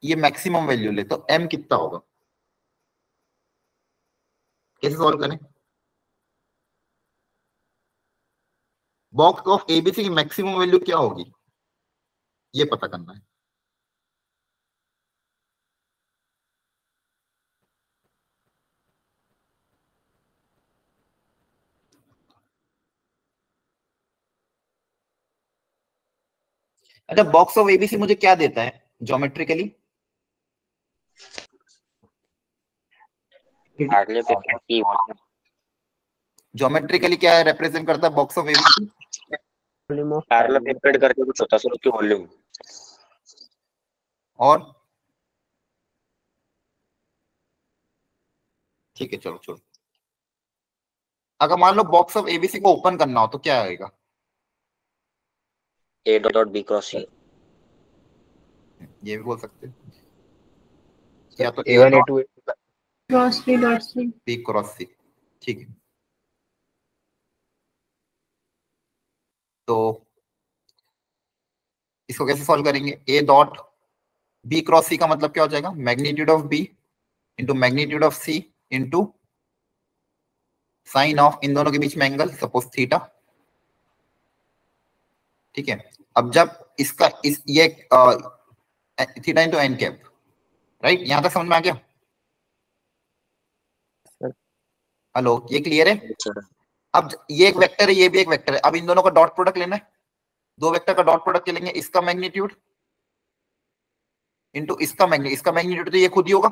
ये मैक्सिमम वैल्यू ले। तो एम कितना होगा? कैसे सॉल्व करें? बॉक्स ऑफ़ एबीसी की मैक्सिमम वैल्यू क्या होगी? ये पता करना है। अच्छा बॉक्स ऑफ़ एबीसी मुझे क्या देता है ज्योमेट्रिकली ज्योमेट्रिकली क्या रिप्रेजेंट करता है बॉक्स ऑफ़ एबीसी पैरेलल करके कुछ होता है उसकी वॉल्यूम और? ठीक है चलो चलो अगर मान लो बॉक्स ऑफ़ एबीसी को ओपन करना हो तो क्या आएगा? A dot B cross C ये भी बोल सकते हैं। या तो A one A two Cross B dot C. B cross C ठीक है। तो इसको कैसे सॉल्व करेंगे? A dot B cross C का मतलब क्या हो जाएगा? Magnitude of B into magnitude of C into sine of इन दोनों के बीच में एंगल सपोज़ थीटा ठीक है। अब जब इसका इस ये theta into N cap right यहाँ तक समझ में आ गया? हेलो ये क्लियर है? अब ये एक वेक्टर है ये भी एक वेक्टर है. अब इन दोनों का डॉट प्रोडक्ट लेना है. दो वेक्टर का डॉट प्रोडक्ट लेंगे इसका मैग्नीट्यूड इनटू इसका मैग्नी इसका मैग्नीट्यूड तो ये खुद ही होगा.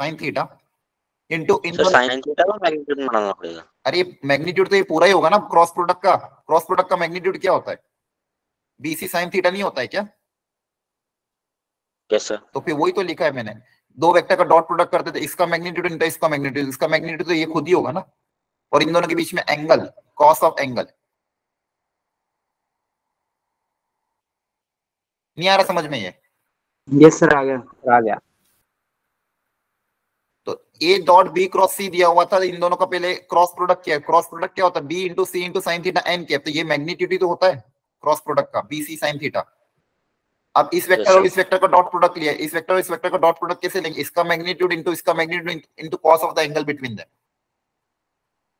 साइन थीटा इनटू इन साइन थीटा का मैग्नीट्यूड बनाना पड़ेगा। अरे मैग्नीट्यूड तो ये पूरा ही होगा ना क्रॉस प्रोडक्ट का। क्रॉस प्रोडक्ट का मैग्नीट्यूड क्या होता है? बीसी साइन थीटा नहीं होता है क्या? यस सर तो फिर वही तो लिखा है मैंने। दो वेक्टर का डॉट प्रोडक्ट करते थे इसका मैग्नीट्यूड इनटू इसका मैग्नीट्यूड इसका मैग्नीट्यूड तो ये खुद ही होगा ना। और इन दोनों के बीच में एंगल कॉस ऑफ़ एंगल नहीं आ रहा समझ में ये? यस सर आ गया। आ गया। A dot B cross C दिया हुआ था इन दोनों का पहले क्रॉस प्रोडक्ट क्या है? क्रॉस प्रोडक्ट क्या होता है? B into C into sine theta N क्या तो ये मैग्नीट्यूड ही तो होता है क्रॉस प्रोडक्ट का बी सी साइन थीटा अब इस वेक्टर और इस वेक्टर का डॉट प्रोडक्ट लिया इस वेक्टर और इस वेक्टर का डॉट प्रोडक्ट कैसे लेंगे? इसका मैग्नीट्यूड इंटू इसका magnitude into cos of the angle between them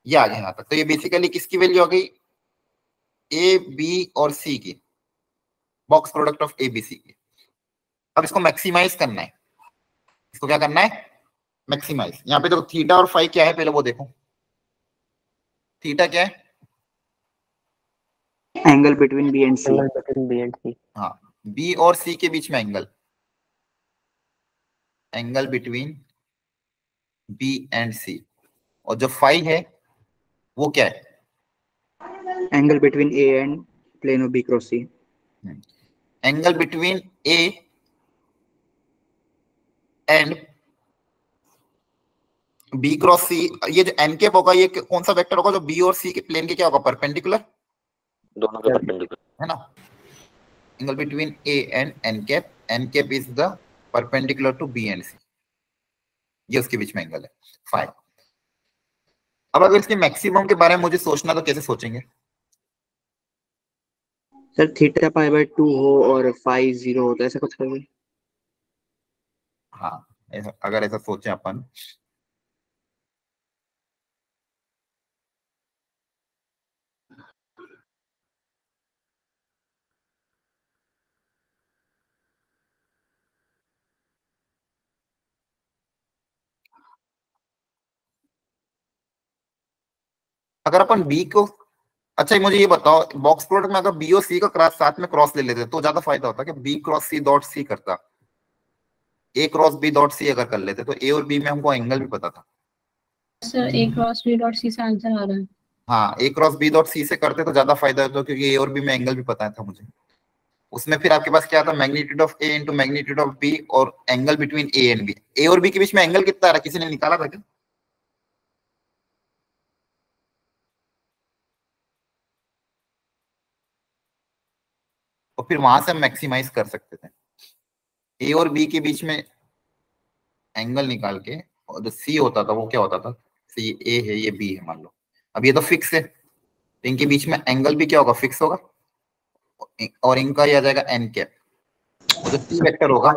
ये आ गया यहाँ तक। तो ये बेसिकली किसकी वैल्यू आ गई? ए बी और सी की। Box product of A B C की। अब इसको मैक्सिमाइज करना है। इसको क्या करना है? मैक्सिमाइज यहाँ पे देखो तो थीटा और फाइव क्या है? पहले वो देखो। थीटा क्या है? Angle between B and C between B and C हाँ बी और सी के बीच में angle angle between B and C और जो फाइव है वो क्या है? Angle between A and plane of B cross C angle between A and B cross C ये जो एन कैप होगा ये कौन सा वेक्टर होगा? जो बी और सी के प्लेन के क्या होगा? परपेंडिकुलर दोनों के परपेंडिकुलर है ना? Angle between A and N cap N cap is the perpendicular to B and C ये उसके बीच में एंगल है। फाइव अब अगर इसके मैक्सिमम के बारे में मुझे सोचना तो कैसे सोचेंगे? Sir theta pi by two हो और फाइव ज़ीरो हो तो ऐसा कुछ करेंगे? हाँ ऐसा अगर ऐसा सोचे अपन अगर अपन बी को अच्छा मुझे ये बताओ बॉक्स प्रोडक्ट में अगर बी और सी का क्रॉस साथ में क्रॉस ले लेते तो ज़्यादा फ़ायदा होता कि B cross C dot C करता। A cross B dot C अगर कर लेते तो ए और बी में हमको एंगल भी पता था। Sir A cross B dot C से आंसर आ रहा है। हाँ A cross B dot C से करते तो ज़्यादा फ़ायदा होता क्योंकि ए और बी में एंगल भी पता था मुझे। उसमें फिर आपके पास क्या था? Magnitude of A into magnitude of B और angle between A and B A और बी के बीच में एंगल कितना आ रहा किसी ने निकाला था क्या? फिर वहाँ से हम मैक्सिमाइज कर सकते थे। ए और बी के बीच में एंगल निकाल के और जो सी होता था वो क्या होता था? सी ए है ये बी है मान लो। अब ये तो फिक्स है। तो इनके बीच में एंगल भी क्या होगा? फिक्स होगा। और इनका ये आ जाएगा एन कैप और जो सी वेक्टर होगा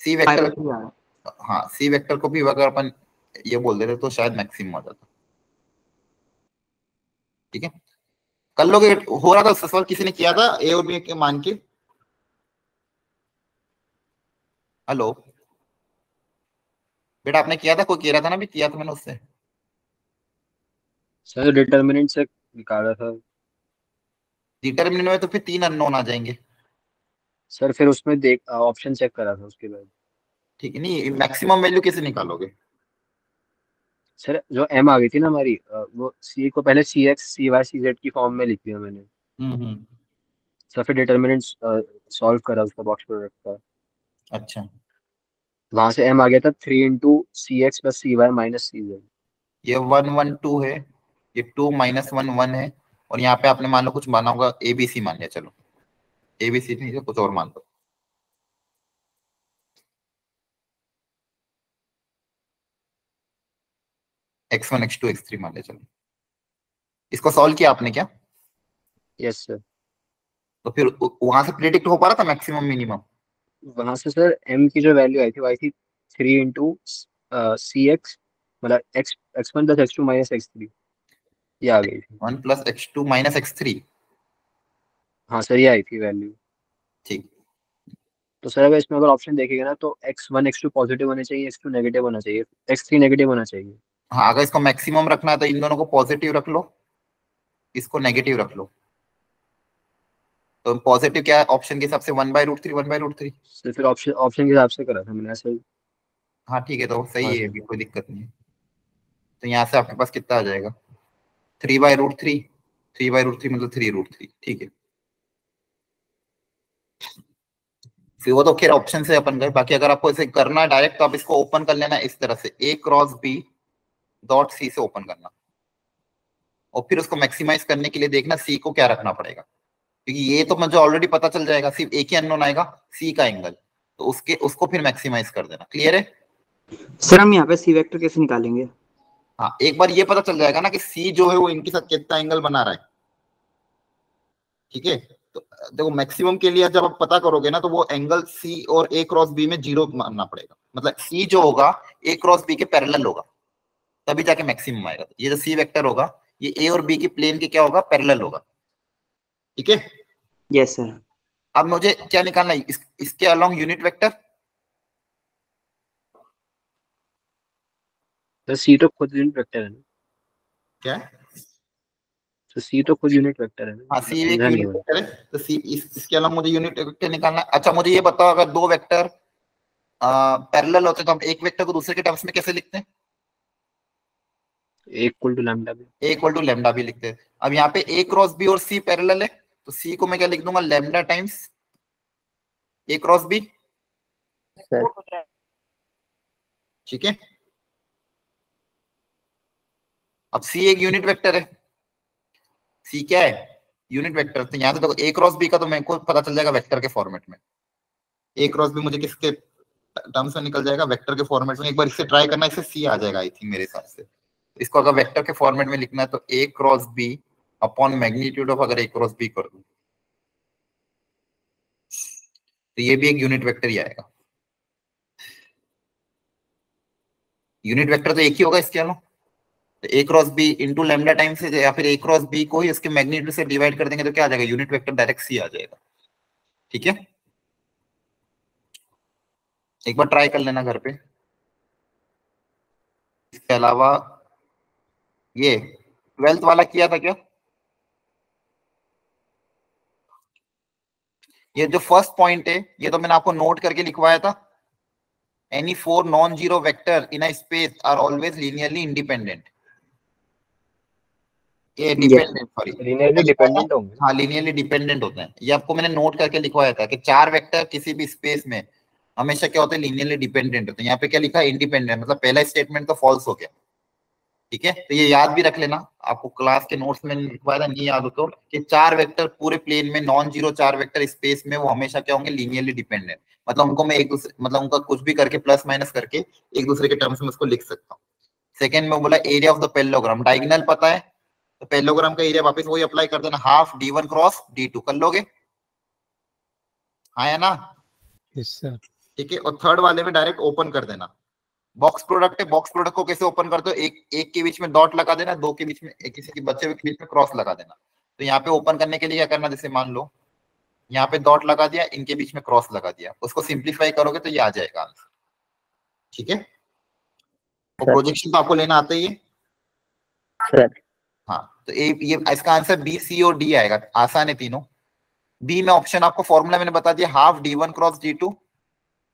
सी वेक्टर आ है। सी वेक्टर को भी अगर अपन ये बोल देते तो शायद मैक्सिमम हो जाता। ठीक है? कर लोगे हो रहा था सवाल किसी ने किया था ए और बी के मान के? हेलो बेटा आपने किया था कोई कह रहा था ना भी किया था मैंने उससे। सर डिटर्मिनेंट से निकाला था। डिटर्मिनेंट में तो फिर तीन अननोन आ जाएँगे। सर फिर उसमें देख ऑप्शन चेक करा था उसके बाद। ठीक है नहीं मैक्सिमम वैल्यू कैसे निकालोगे? सर जो एम आ गई थी ना हमारी वो सी को पहले C X C Y C Z की फॉर्म में लिख दिया मैंने। हम्म हम्म। सर फिर डिटर्मिनेंट सॉल्व करा उसका बॉक्स प्रोडक्ट का। अच्छा। वहाँ से एम आ गया था three into C X plus C Y minus C Z ये वन वन टू है। ये टू माइनस वन वन है। और यहाँ पे आपने मान लो कुछ माना होगा एबीसी मान लिया चलो। एबीसी नहीं तो कुछ और मान लो। X one X two X three मान लिया चलो। इसको सॉल्व किया आपने क्या? यस सर तो फिर वहाँ से प्रिडिक्ट हो पा रहा था मैक्सिमम मिनिमम वहाँ से सर एम की जो वैल्यू आई थी वो आई थी थ्री इंटू सी एक्स मतलब X X one plus X two minus X three ये आ गई थी। One plus X two minus X three हाँ सर ये आई थी वैल्यू ठीक। तो सर अगर इसमें अगर ऑप्शन देखेगा ना तो X one X two positive होने चाहिए एक्स टू नेगेटिव होना चाहिए। एक्स थ्री नेगेटिव होना चाहिए। हाँ अगर इसको मैक्सिमम रखना है तो इन दोनों को पॉजिटिव रख लो। इसको नेगेटिव रख लो। तो पॉजिटिव क्या है? ऑप्शन के हिसाब से one by root three one by root three फिर ऑप्शन ऑप्शन के हिसाब से करा था मैंने ऐसे हाँ। ठीक है तो सही हाँ, है अभी कोई दिक्कत नहीं तो यहाँ से आपके पास कितना आ जाएगा? Three by root three three by root three मतलब थ्री रूट थ्री ठीक है। फिर वो तो खैर ऑप्शन से अपन गए। बाकी अगर आपको इसे करना है डायरेक्ट तो आप इसको ओपन कर लेना इस तरह से। A cross B dot C से ओपन करना। और फिर उसको मैक्सिमाइज करने के लिए देखना सी को क्या रखना पड़ेगा। क्योंकि ये तो मुझे ऑलरेडी पता चल जाएगा सिर्फ़ एक ही अननोन आएगा सी का एंगल तो उसके उसको फिर मैक्सिमाइज कर देना। क्लियर है? सर हम यहाँ पे सी वेक्टर कैसे निकालेंगे? हाँ एक बार ये पता चल जाएगा ना कि सी जो है वो इनके साथ कितना एंगल बना रहा है। ठीक है? तो देखो मैक्सिमम के लिए जब आप पता करोगे ना तो वो एंगल सी और ए क्रॉस बी में ज़ीरो मानना पड़ेगा। मतलब सी जो होगा ए क्रॉस बी के पैरेलल होगा। तभी जाके मैक्सिमम आएगा। ये जो सी वेक्टर होगा ये ए और बी की प्लेन के क्या होगा? पैरेलल होगा। ठीक है? यस सर अब मुझे क्या निकालना है? इस, इसके along unit vector sir C तो खुद यूनिट वेक्टर है ना? क्या? तो सी तो खुद यूनिट वेक्टर है ना? हाँ सी एक यूनिट। वेक्टर है। तो सी इस, इसके अलावा मुझे यूनिट वेक्टर निकालना है। अच्छा मुझे ये बताओ अगर दो वेक्टर पैरेलल होते तो हम एक वेक्टर को दूसरे के टर्म्स में कैसे लिखते हैं? एक इक्वल टू लैम्डा भी। ए इक्वल टू लेमडा भी लिखते हैं। अब यहाँ पे ए क्रॉस बी और सी पैरेलल है तो सी को मैं क्या लिख दूँगा? Lambda times A cross B ठीक है। अब सी एक यूनिट वेक्टर है। सी क्या है? यूनिट वेक्टर तो यहाँ से देखो ए क्रॉस बी का तो मेरे को पता चल जाएगा वेक्टर के फॉर्मेट में। ए क्रॉस बी मुझे किसके टर्म्स में निकल जाएगा? वेक्टर के फॉर्मेट में। एक बार इससे ट्राई करना इससे सी आ जाएगा आई थिंक मेरे हिसाब से। इसको अगर वेक्टर के फॉर्मेट में लिखना है तो A cross B upon magnitude of अगर ए क्रॉस बी कर दूँ तो ये भी एक यूनिट वेक्टर ही आएगा। यूनिट वेक्टर तो एक ही होगा इसके अलावा। तो A cross B into lambda time से या फिर ए क्रॉस बी को ही उसके मैग्नीट्यूड से डिवाइड कर देंगे तो क्या आ जाएगा? यूनिट वेक्टर डायरेक्ट सी आ जाएगा। ठीक है? एक बार ट्राई कर लेना घर पे। इसके अलावा ये ट्वेल्थ वाला किया था क्या? ये जो फ़र्स्ट पॉइंट है ये तो मैंने आपको नोट करके लिखवाया था। Any four non-zero vector in a space are always linearly independent. ये डिपेंडेंट सॉरी लीनियरली डिपेंडेंट होंगे। हाँ लीनियरली डिपेंडेंट होते हैं। ये आपको मैंने नोट करके लिखवाया था कि चार वेक्टर किसी भी स्पेस में हमेशा क्या होते हैं? लीनियरली डिपेंडेंट होते हैं। यहाँ पे क्या लिखा है? इंडिपेंडेंट मतलब पहला स्टेटमेंट तो फॉल्स हो गया। ठीक है? तो ये याद भी रख लेना। आपको क्लास के नोट्स में लिखवाया था नहीं याद हो तो कि चार वेक्टर पूरे प्लेन में नॉन ज़ीरो चार वेक्टर स्पेस में वो हमेशा क्या होंगे? लीनियरली डिपेंडेंट मतलब उनको मैं एक दूसरे मतलब उनका कुछ भी करके प्लस माइनस करके एक दूसरे के टर्म्स में उसको लिख सकता हूँ। सेकेंड में बोला area of the parallelogram diagonal पता है? तो पेलोग्राम का एरिया वापस वही अप्लाई कर देना। Half D one cross D two कर लोगे? हाँ ना? Yes, ठीक है? और थर्ड वाले में डायरेक्ट ओपन कर देना। बॉक्स प्रोडक्ट है बॉक्स प्रोडक्ट को कैसे ओपन करते हो? एक एक के बीच में डॉट लगा देना दो के बीच में एक किसी के बच्चे के बीच में क्रॉस लगा देना। तो यहाँ पे ओपन करने के लिए क्या करना जैसे मान लो यहाँ पे डॉट लगा दिया इनके बीच में क्रॉस लगा दिया। उसको सिंप्लीफाई करोगे तो ये आ जाएगा आंसर ठीक है? सर। प्रोजेक्शन तो आपको लेना आता ही है। हाँ तो ये ये इसका आंसर बी सी और डी आएगा आसान है तीनों। बी में ऑप्शन आपको फॉर्मूला मैंने बता दिया half D one cross D two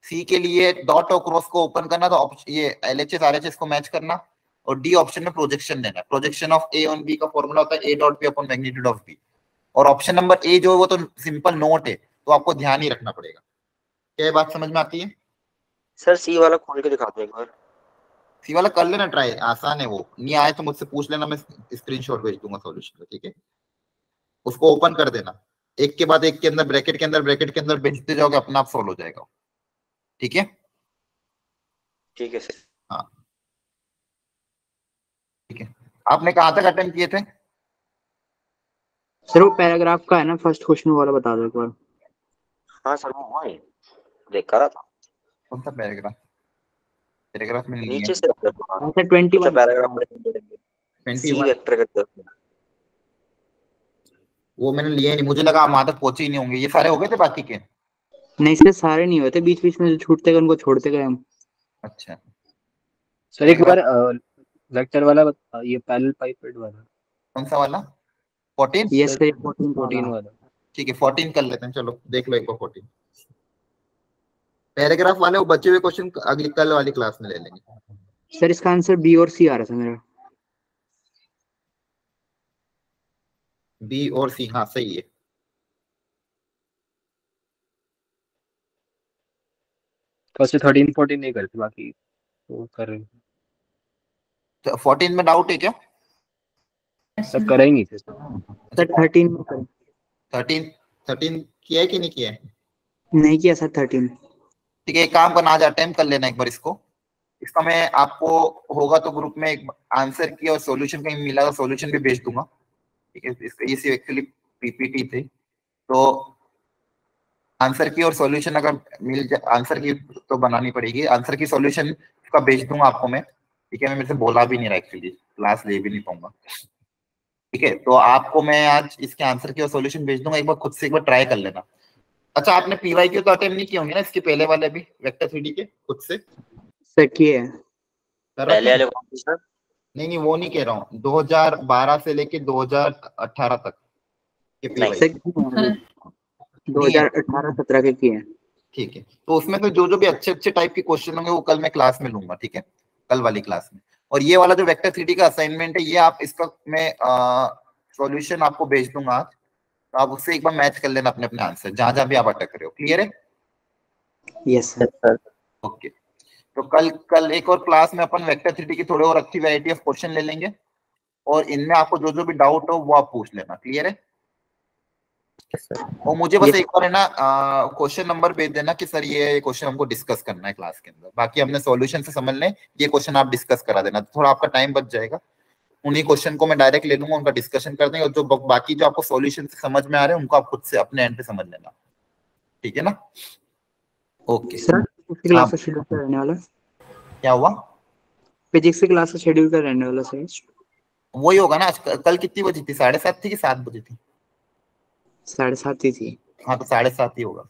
C के लिए डॉट और क्रॉस को ओपन करना तो ये L H S R H S को मैच करना और डी ऑप्शन में प्रोजेक्शन देना projection of A on B का फॉर्मूला होता है A dot B upon magnitude of B और ऑप्शन नंबर ए जो है वो तो सिंपल नोट है तो आपको ध्यान ही रखना पड़ेगा। क्या ये बात समझ में आती है? सर सी वाला खोल के दिखा दो एक बार। सी वाला कर लेना ट्राई आसान है वो। नहीं आए तो मुझसे पूछ लेना मैं स्क्रीनशॉट भेज दूँगा सॉल्यूशन का ठीक है? उसको ओपन कर देना। एक के बाद एक के अंदर ब्रैकेट के अंदर ब्रैकेट के अंदर भेजते जाओगे अपना आप सॉल्व हो जाएगा। ठीक है? ठीक है सर। ठीक है। आपने कहा तक अटेम्प्ट किए थे? सर वो पैराग्राफ का है ना फ़र्स्ट क्वेश्चन वाला बता दो एक बार। हाँ सर वो हुआ है। देख कर रहा था। कौन सा पैराग्राफ? पैराग्राफ में नीचे से। हाँ, अच्छा twenty one paragraph twenty C vector का वो मैंने लिए नहीं। मुझे लगा हम वहाँ तक पहुँचे ही नहीं होंगे। ये सारे हो गए थे बाकी के? नहीं सर सारे नहीं होते बीच बीच में जो छूटते गए उनको छोड़ते गए हम। अच्छा। सर एक बार वेक्टर वाला ये पैरेलल पाइपेट वाला। कौन सा वाला? फोर्टीन? यस सर 14 14 14 वाला। ठीक है फोर्टीन कर लेते हैं चलो देख लो एक बार फोर्टीन। पैराग्राफ वाले वो बचे हुए क्वेश्चन अगली कल वाली क्लास में ले लेंगे। सर इसका आंसर बी और सी आ रहा था मेरा। बी और सी हाँ सही है। फ़र्स्ट 13 14 नहीं करते बाकी तो कर रहे हैं। तो फोर्टीन में डाउट है क्या? सब कर ही नहीं सर 13 में कर- थर्टीन थर्टीन किया है कि नहीं किया है? नहीं किया सर 13 ठीक है एक काम करना आज अटेम्प्ट कर लेना एक बार इसको। इसका मैं आपको होगा तो ग्रुप में एक आंसर की और सॉल्यूशन कहीं मिला तो सॉल्यूशन भी भेज दूँगा। ठीक है इसका ये सिर्फ़ एक्चुअली पीपीटी थे। तो आंसर की और सॉल्यूशन अगर मिल जाए आंसर की तो बनानी पड़ेगी। आंसर की सॉल्यूशन का भेज दूँगा आपको मैं। ठीक है मैं मेरे से बोला भी नहीं रहा एक्चुअली क्लास ले भी नहीं पाऊँगा। ठीक है तो आपको मैं आज इसके आंसर की और सॉल्यूशन भेज दूँगा। एक बार खुद से एक बार ट्राई कर लेना। अच्छा आपने पीवाई के तो अटेम्प्ट नहीं किए होंगे ना इसके पहले वाले भी? वेक्टर थ्री के खुद से? सर किए। पहले वाले सर नहीं नहीं वो नहीं कह रहा हूँ। 2012 से लेके 2018 तक के नहीं। PY सर किए हैं। 2018 17 के किए हैं। ठीक है। तो उसमें से जो जो भी अच्छे अच्छे टाइप के क्वेश्चन होंगे वो कल मैं क्लास में लूँगा ठीक है? कल वाली क्लास में। और ये वाला जो वेक्टर थ्री का असाइनमेंट है ये आप इसका मैं सॉल्यूशन आपको भेज दूँगा आज। तो आप उससे एक बार मैच कर लेना अपने अपने आंसर जहाँ जहाँ भी आप अटक रहे हो। क्लियर है? यस सर ओके तो कल कल एक और क्लास में अपन वेक्टर थ्री की थोड़ी और अच्छी वैरायटी ऑफ़ क्वेश्चन ले लेंगे। और इनमें आपको जो जो भी डाउट हो वो आप पूछ लेना। क्लियर है? और मुझे बस एक बार है ना क्वेश्चन नंबर भेज देना कि सर ये क्वेश्चन हमको डिस्कस करना है क्लास के अंदर। बाकी हमने सॉल्यूशन से समझ लें ये क्वेश्चन आप डिस्कस करा देना। तो थोड़ा आपका टाइम बच जाएगा। उन्हीं क्वेश्चन को मैं डायरेक्ट ले लूँगा उनका डिस्कशन कर देंगे और जो बाकी जो आपको सॉल्यूशन से समझ में आ रहे हैं उनको आप खुद से अपने एंड पे समझ लेना। ठीक है ना? ओके सर क्लास का शेड्यूल क्या रहने वाला? क्या हुआ? फिजिक्स की क्लास का शेड्यूल क्या रहने वाला सर वही होगा ना आज कल कितनी बजी थी? साढ़े सात थी कि सात बजी थी? साढ़े सात ही थी. हाँ तो साढ़े सात ही होगा.